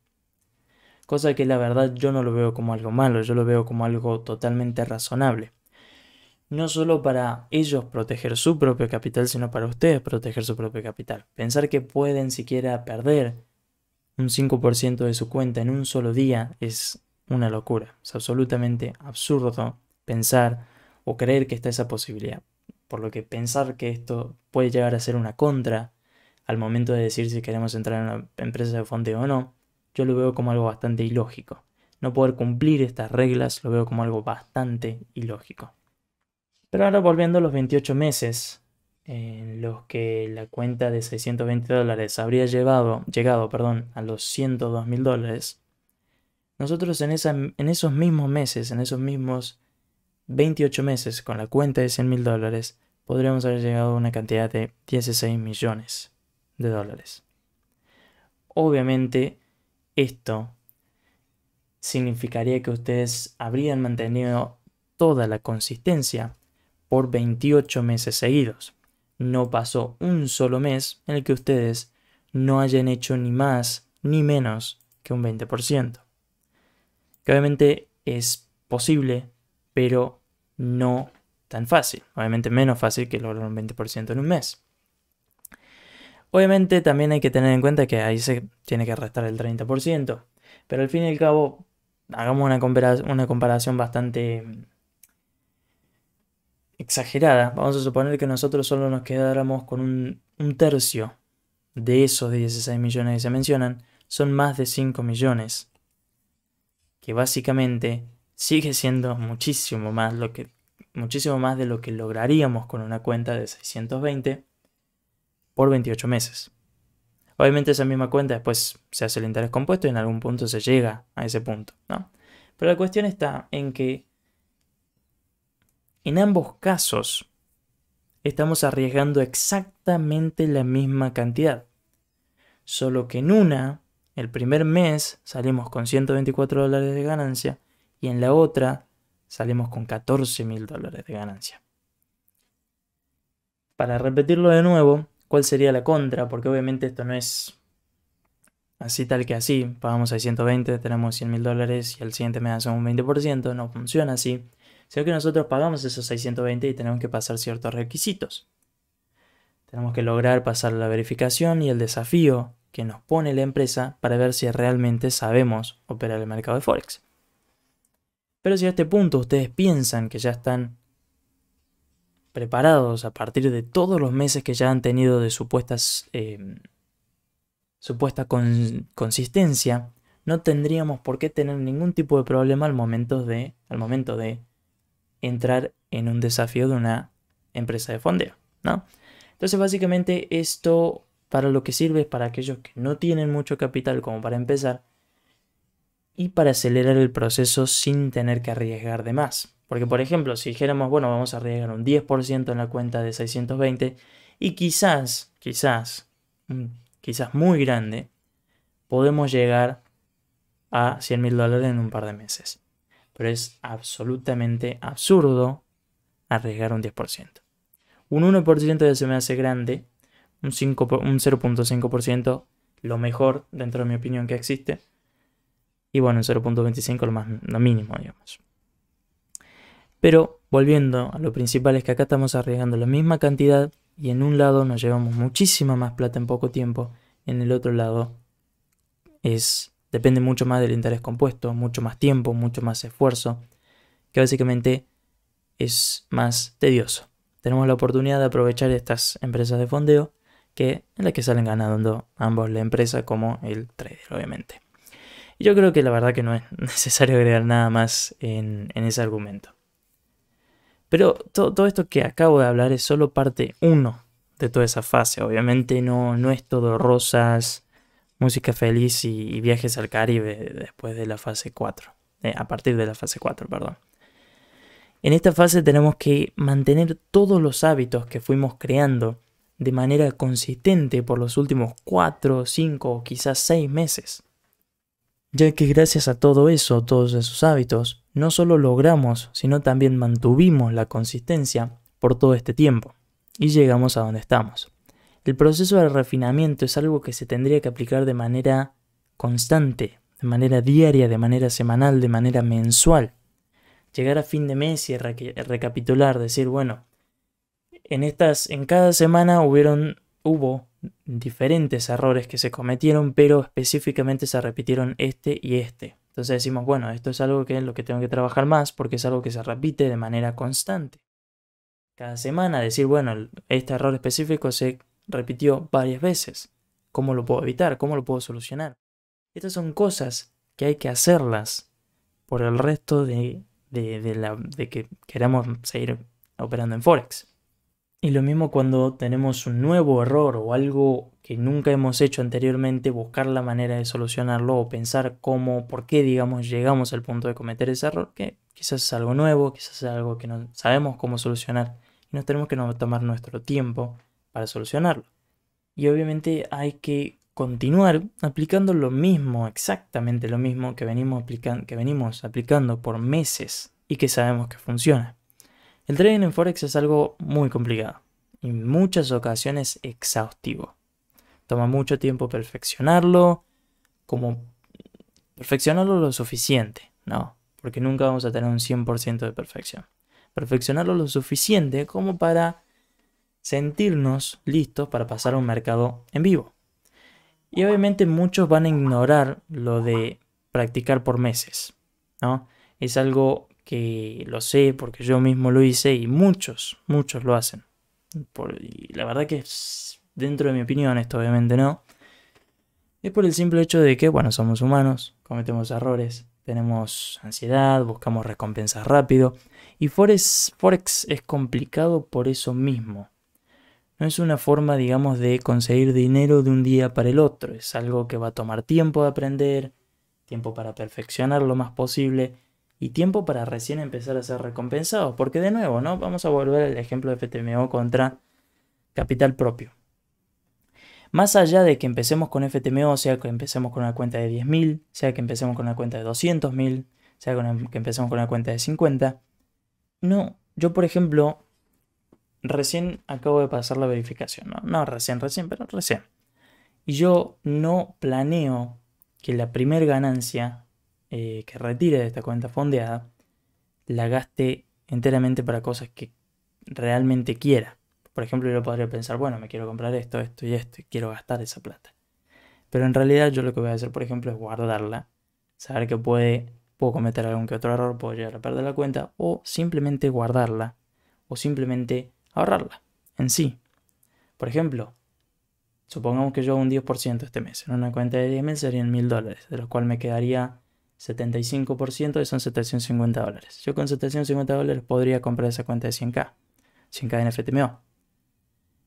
Cosa que la verdad yo no lo veo como algo malo, yo lo veo como algo totalmente razonable no solo para ellos proteger su propio capital, sino para ustedes proteger su propio capital. Pensar que pueden siquiera perder un 5% de su cuenta en un solo día es una locura. Es absolutamente absurdo pensar o creer que está esa posibilidad. Por lo que pensar que esto puede llegar a ser una contra al momento de decir si queremos entrar en una empresa de fondeo o no, yo lo veo como algo bastante ilógico. No poder cumplir estas reglas lo veo como algo bastante ilógico. Pero ahora volviendo a los 28 meses en los que la cuenta de 620 dólares habría llevado, llegado perdón, a los 102 mil dólares, nosotros en, esa, en esos mismos meses, en esos mismos 28 meses con la cuenta de 100 mil dólares, podríamos haber llegado a una cantidad de 16 millones de dólares. Obviamente, esto significaría que ustedes habrían mantenido toda la consistencia por 28 meses seguidos. No pasó un solo mes en el que ustedes no hayan hecho ni más ni menos que un 20%. Que obviamente es posible, pero no tan fácil. Obviamente menos fácil que lograr un 20% en un mes. Obviamente también hay que tener en cuenta que ahí se tiene que restar el 30%. Pero al fin y al cabo, hagamos una, una comparación bastante exagerada, vamos a suponer que nosotros solo nos quedáramos con un, tercio de esos 16 millones que se mencionan, son más de 5 millones. Que básicamente sigue siendo muchísimo más, lo que, muchísimo más de lo que lograríamos con una cuenta de 620 por 28 meses. Obviamente esa misma cuenta después se hace el interés compuesto y en algún punto se llega a ese punto, ¿no? Pero la cuestión está en que en ambos casos, estamos arriesgando exactamente la misma cantidad. Solo que en una, el primer mes, salimos con 124 dólares de ganancia y en la otra salimos con 14 mil dólares de ganancia. para repetirlo de nuevo, ¿cuál sería la contra? Porque obviamente esto no es así tal que así. Pagamos 620, tenemos 100 mil dólares y al siguiente mes hacemos un 20%. No funciona así. Sino que nosotros pagamos esos 620 y tenemos que pasar ciertos requisitos. Tenemos que lograr pasar la verificación y el desafío que nos pone la empresa para ver si realmente sabemos operar el mercado de Forex. Pero si a este punto ustedes piensan que ya están preparados a partir de todos los meses que ya han tenido de supuestas, eh, supuesta consistencia, no tendríamos por qué tener ningún tipo de problema al momento de, al momento de entrar en un desafío de una empresa de fondeo, ¿no? Entonces básicamente esto para lo que sirve es para aquellos que no tienen mucho capital como para empezar y para acelerar el proceso sin tener que arriesgar de más. Porque, por ejemplo, si dijéramos, bueno, vamos a arriesgar un 10% en la cuenta de 620 y quizás, quizás, mm, quizás muy grande, podemos llegar a 100 mil dólares en un par de meses. Pero es absolutamente absurdo arriesgar un 10%. Un 1% ya se me hace grande, un, un 0.5% lo mejor dentro de mi opinión que existe. Y bueno, un 0.25 lo, más, lo mínimo, digamos. Pero volviendo a lo principal es que acá estamos arriesgando la misma cantidad y en un lado nos llevamos muchísima más plata en poco tiempo, en el otro lado es depende mucho más del interés compuesto, mucho más tiempo, mucho más esfuerzo, que básicamente es más tedioso. Tenemos la oportunidad de aprovechar estas empresas de fondeo que en las que salen ganando ambos la empresa como el trader, obviamente. Y yo creo que la verdad que no es necesario agregar nada más en, en ese argumento. Pero todo, esto que acabo de hablar es solo parte 1 de toda esa fase. Obviamente no, no es todo rosas, música feliz y, viajes al Caribe después de la fase 4. Eh, a partir de la fase 4, perdón. En esta fase tenemos que mantener todos los hábitos que fuimos creando de manera consistente por los últimos 4, 5 o quizás 6 meses. Ya que gracias a todo eso, todos esos hábitos, no solo logramos, sino también mantuvimos la consistencia por todo este tiempo y llegamos a donde estamos. El proceso de refinamiento es algo que se tendría que aplicar de manera constante, de manera diaria, de manera semanal, de manera mensual. Llegar a fin de mes y recapitular, decir, bueno, en estas, en cada semana hubieron, hubo diferentes errores que se cometieron, pero específicamente se repitieron este y este. Entonces decimos, bueno, esto es algo que es lo que tengo que trabajar más porque es algo que se repite de manera constante. Cada semana decir, bueno, este error específico se repitió varias veces. ¿Cómo lo puedo evitar? ¿Cómo lo puedo solucionar? Estas son cosas que hay que hacerlas por el resto de, de, la, de que queramos seguir operando en Forex. Y lo mismo cuando tenemos un nuevo error o algo que nunca hemos hecho anteriormente, buscar la manera de solucionarlo o pensar cómo, por qué, digamos, llegamos al punto de cometer ese error, que quizás es algo nuevo, quizás es algo que no sabemos cómo solucionar y nos tenemos que tomar nuestro tiempo para solucionarlo. Y obviamente hay que continuar aplicando lo mismo, exactamente lo mismo que venimos, que venimos aplicando por meses y que sabemos que funciona. El trading en Forex es algo muy complicado y en muchas ocasiones exhaustivo. Toma mucho tiempo perfeccionarlo, como perfeccionarlo lo suficiente, ¿no? Porque nunca vamos a tener un 100% de perfección. Perfeccionarlo lo suficiente como para sentirnos listos para pasar a un mercado en vivo. Y obviamente muchos van a ignorar lo de practicar por meses, ¿no? Es algo que lo sé porque yo mismo lo hice y muchos, muchos lo hacen. y la verdad que dentro de mi opinión, esto obviamente no, es por el simple hecho de que, bueno, somos humanos, cometemos errores, tenemos ansiedad, buscamos recompensas rápido y Forex, Forex es complicado por eso mismo. No es una forma, digamos, de conseguir dinero de un día para el otro, es algo que va a tomar tiempo de aprender, tiempo para perfeccionar lo más posible y tiempo para recién empezar a ser recompensado. Porque de nuevo, ¿no? Vamos a volver al ejemplo de FTMO contra capital propio. Más allá de que empecemos con FTMO, sea que empecemos con una cuenta de 10.000, sea que empecemos con una cuenta de 200.000, sea que empecemos con una cuenta de 50, no, yo por ejemplo, recién acabo de pasar la verificación, ¿no? No recién, recién, pero recién. Y yo no planeo que la primera ganancia eh, que retire de esta cuenta fondeada la gaste enteramente para cosas que realmente quiera. Por ejemplo, yo podría pensar, bueno, me quiero comprar esto, esto y esto, y quiero gastar esa plata. Pero en realidad yo lo que voy a hacer, por ejemplo, es guardarla, saber que puede, puedo cometer algún que otro error, puedo llegar a perder la cuenta, o simplemente guardarla, o simplemente ahorrarla en sí. Por ejemplo, Supongamos que yo hago un 10% este mes. En una cuenta de 10.000 serían 1.000 dólares, de los cuales me quedaría 75% y son 750 dólares. Yo con 750 dólares podría comprar esa cuenta de 100k, 100k en FTMO.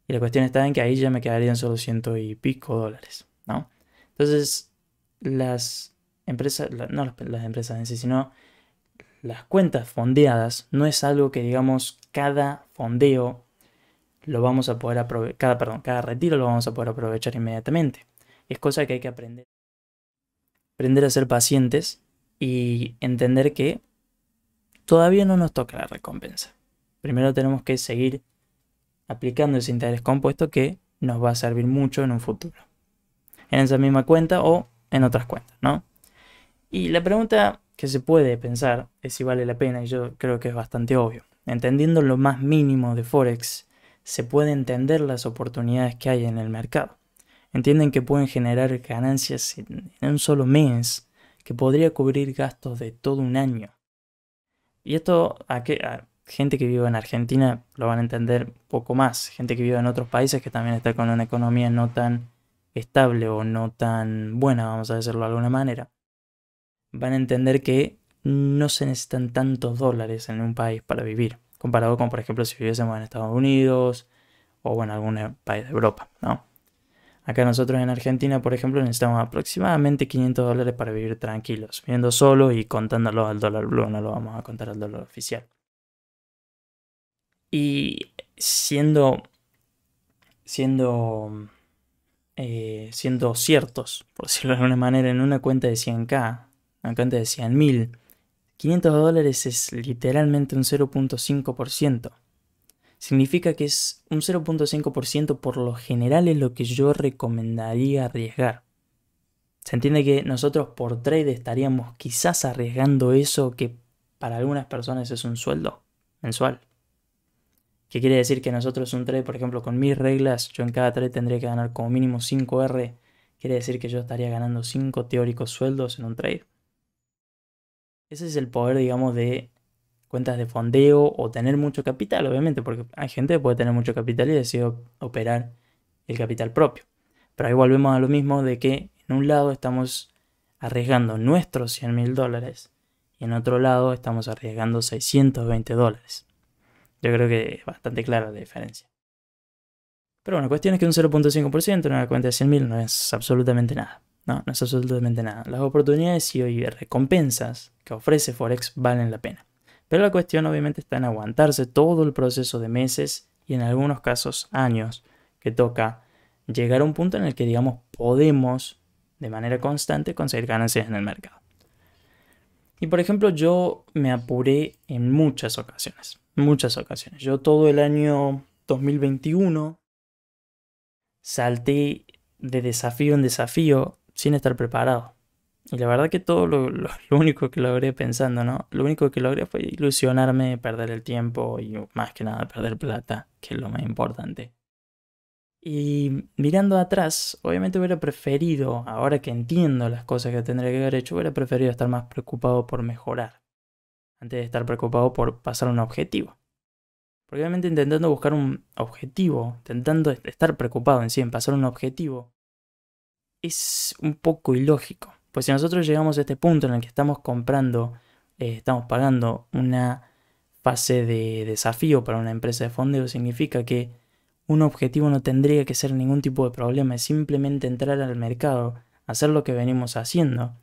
Y la cuestión está en que ahí ya me quedarían solo ciento y pico dólares, ¿no? Entonces, las empresas, no las empresas en sí, sino las cuentas fondeadas no es algo que digamos cada fondeo lo vamos a poder aprovechar, cada, perdón, cada retiro lo vamos a poder aprovechar inmediatamente. Es cosa que hay que aprender. Aprender a ser pacientes y entender que todavía no nos toca la recompensa. Primero tenemos que seguir aplicando ese interés compuesto que nos va a servir mucho en un futuro. En esa misma cuenta o en otras cuentas, ¿no? Y la pregunta que se puede pensar es si vale la pena, y yo creo que es bastante obvio. Entendiendo lo más mínimo de Forex, se puede entender las oportunidades que hay en el mercado. Entienden que pueden generar ganancias en, un solo mes, que podría cubrir gastos de todo un año. Y esto a, gente que vive en Argentina lo van a entender poco más. Gente que vive en otros países que también está con una economía no tan estable o no tan buena, vamos a decirlo de alguna manera, van a entender que no se necesitan tantos dólares en un país para vivir comparado con, por ejemplo, si viviésemos en Estados Unidos o bueno, algún eh, país de Europa, ¿no? Acá nosotros en Argentina, por ejemplo, necesitamos aproximadamente 500 dólares para vivir tranquilos, viviendo solo y contándolo al dólar blue, no lo vamos a contar al dólar oficial. Y siendo, siendo, eh, siendo ciertos, por decirlo de alguna manera, en una cuenta de 100k, una cuenta de 100.000, 500 dólares es literalmente un 0.5%. Significa que es un 0.5% por lo general es lo que yo recomendaría arriesgar. Se entiende que nosotros por trade estaríamos quizás arriesgando eso que para algunas personas es un sueldo mensual. ¿Qué quiere decir que nosotros un trade, por ejemplo, con mis reglas, yo en cada trade tendría que ganar como mínimo 5R? Quiere decir que yo estaría ganando 5 teóricos sueldos en un trade. Ese es el poder, digamos, de cuentas de fondeo o tener mucho capital, obviamente, porque hay gente que puede tener mucho capital y decide operar el capital propio. Pero ahí volvemos a lo mismo de que en un lado estamos arriesgando nuestros 100 mil dólares y en otro lado estamos arriesgando 620 dólares. Yo creo que es bastante clara la diferencia. Pero bueno, cuestión es que un 0.5% en una cuenta de 100 mil no es absolutamente nada. No, no es absolutamente nada. Las oportunidades y recompensas que ofrece Forex valen la pena. Pero la cuestión obviamente está en aguantarse todo el proceso de meses y en algunos casos años que toca llegar a un punto en el que digamos podemos de manera constante conseguir ganancias en el mercado. Y por ejemplo yo me apuré en muchas ocasiones, muchas ocasiones. Yo todo el año 2021 salté de desafío en desafío sin estar preparado. Y la verdad que todo lo, único que logré pensando, ¿no? Lo único que logré fue ilusionarme, perder el tiempo y más que nada perder plata, que es lo más importante. Y mirando atrás, obviamente hubiera preferido, ahora que entiendo las cosas que tendría que haber hecho, hubiera preferido estar más preocupado por mejorar, antes de estar preocupado por pasar un objetivo. Porque obviamente intentando buscar un objetivo, intentando estar preocupado en sí, en pasar un objetivo, es un poco ilógico. Pues si nosotros llegamos a este punto en el que estamos comprando, eh, estamos pagando una fase de desafío para una empresa de fondeo, significa que un objetivo no tendría que ser ningún tipo de problema, es simplemente entrar al mercado, hacer lo que venimos haciendo.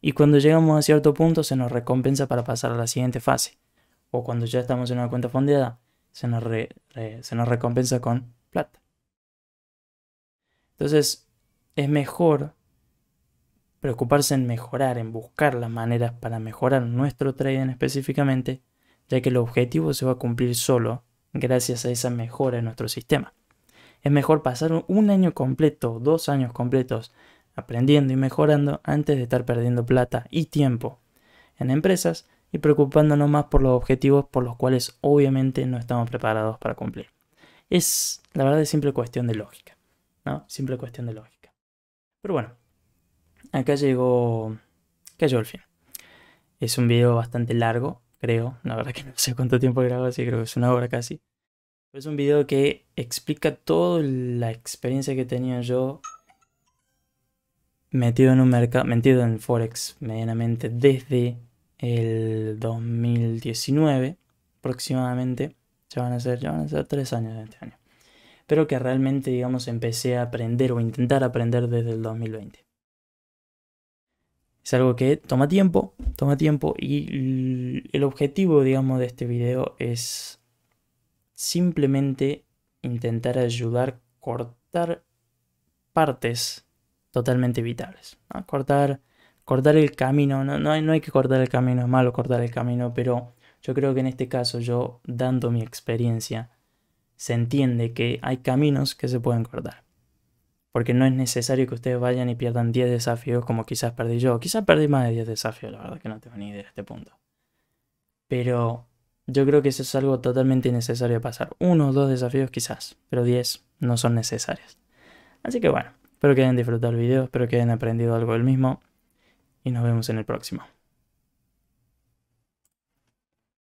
Y cuando llegamos a cierto punto se nos recompensa para pasar a la siguiente fase. O cuando ya estamos en una cuenta fondeada, se nos, se nos recompensa con plata. Entonces, es mejor preocuparse en mejorar, en buscar las maneras para mejorar nuestro trading específicamente, ya que el objetivo se va a cumplir solo gracias a esa mejora en nuestro sistema. Es mejor pasar un año completo, dos años completos, aprendiendo y mejorando antes de estar perdiendo plata y tiempo en empresas y preocupándonos más por los objetivos por los cuales obviamente no estamos preparados para cumplir. Es, la verdad, es simple cuestión de lógica, ¿no? Simple cuestión de lógica. Pero bueno, acá llegó, cayó el fin. Es un video bastante largo, creo. La verdad que no sé cuánto tiempo grabo, así creo que es una hora casi. es un video que explica toda la experiencia que tenía yo metido en un mercado, metido en Forex medianamente desde el 2019 aproximadamente. Ya van a ser, ya van a ser tres años de este año. Pero que realmente, digamos, empecé a aprender o intentar aprender desde el 2020. Es algo que toma tiempo, toma tiempo y el objetivo, digamos, de este video es simplemente intentar ayudar a cortar partes totalmente vitales. Cortar, cortar el camino, no, no, hay, no hay que cortar el camino, es malo cortar el camino, pero yo creo que en este caso yo, dando mi experiencia, se entiende que hay caminos que se pueden cortar. Porque no es necesario que ustedes vayan y pierdan 10 desafíos como quizás perdí yo. Quizás perdí más de 10 desafíos, la verdad que no tengo ni idea de este punto. Pero yo creo que eso es algo totalmente innecesario pasar. Uno o dos desafíos quizás, pero 10 no son necesarios. Así que bueno, espero que hayan disfrutado el video, espero que hayan aprendido algo del mismo y nos vemos en el próximo.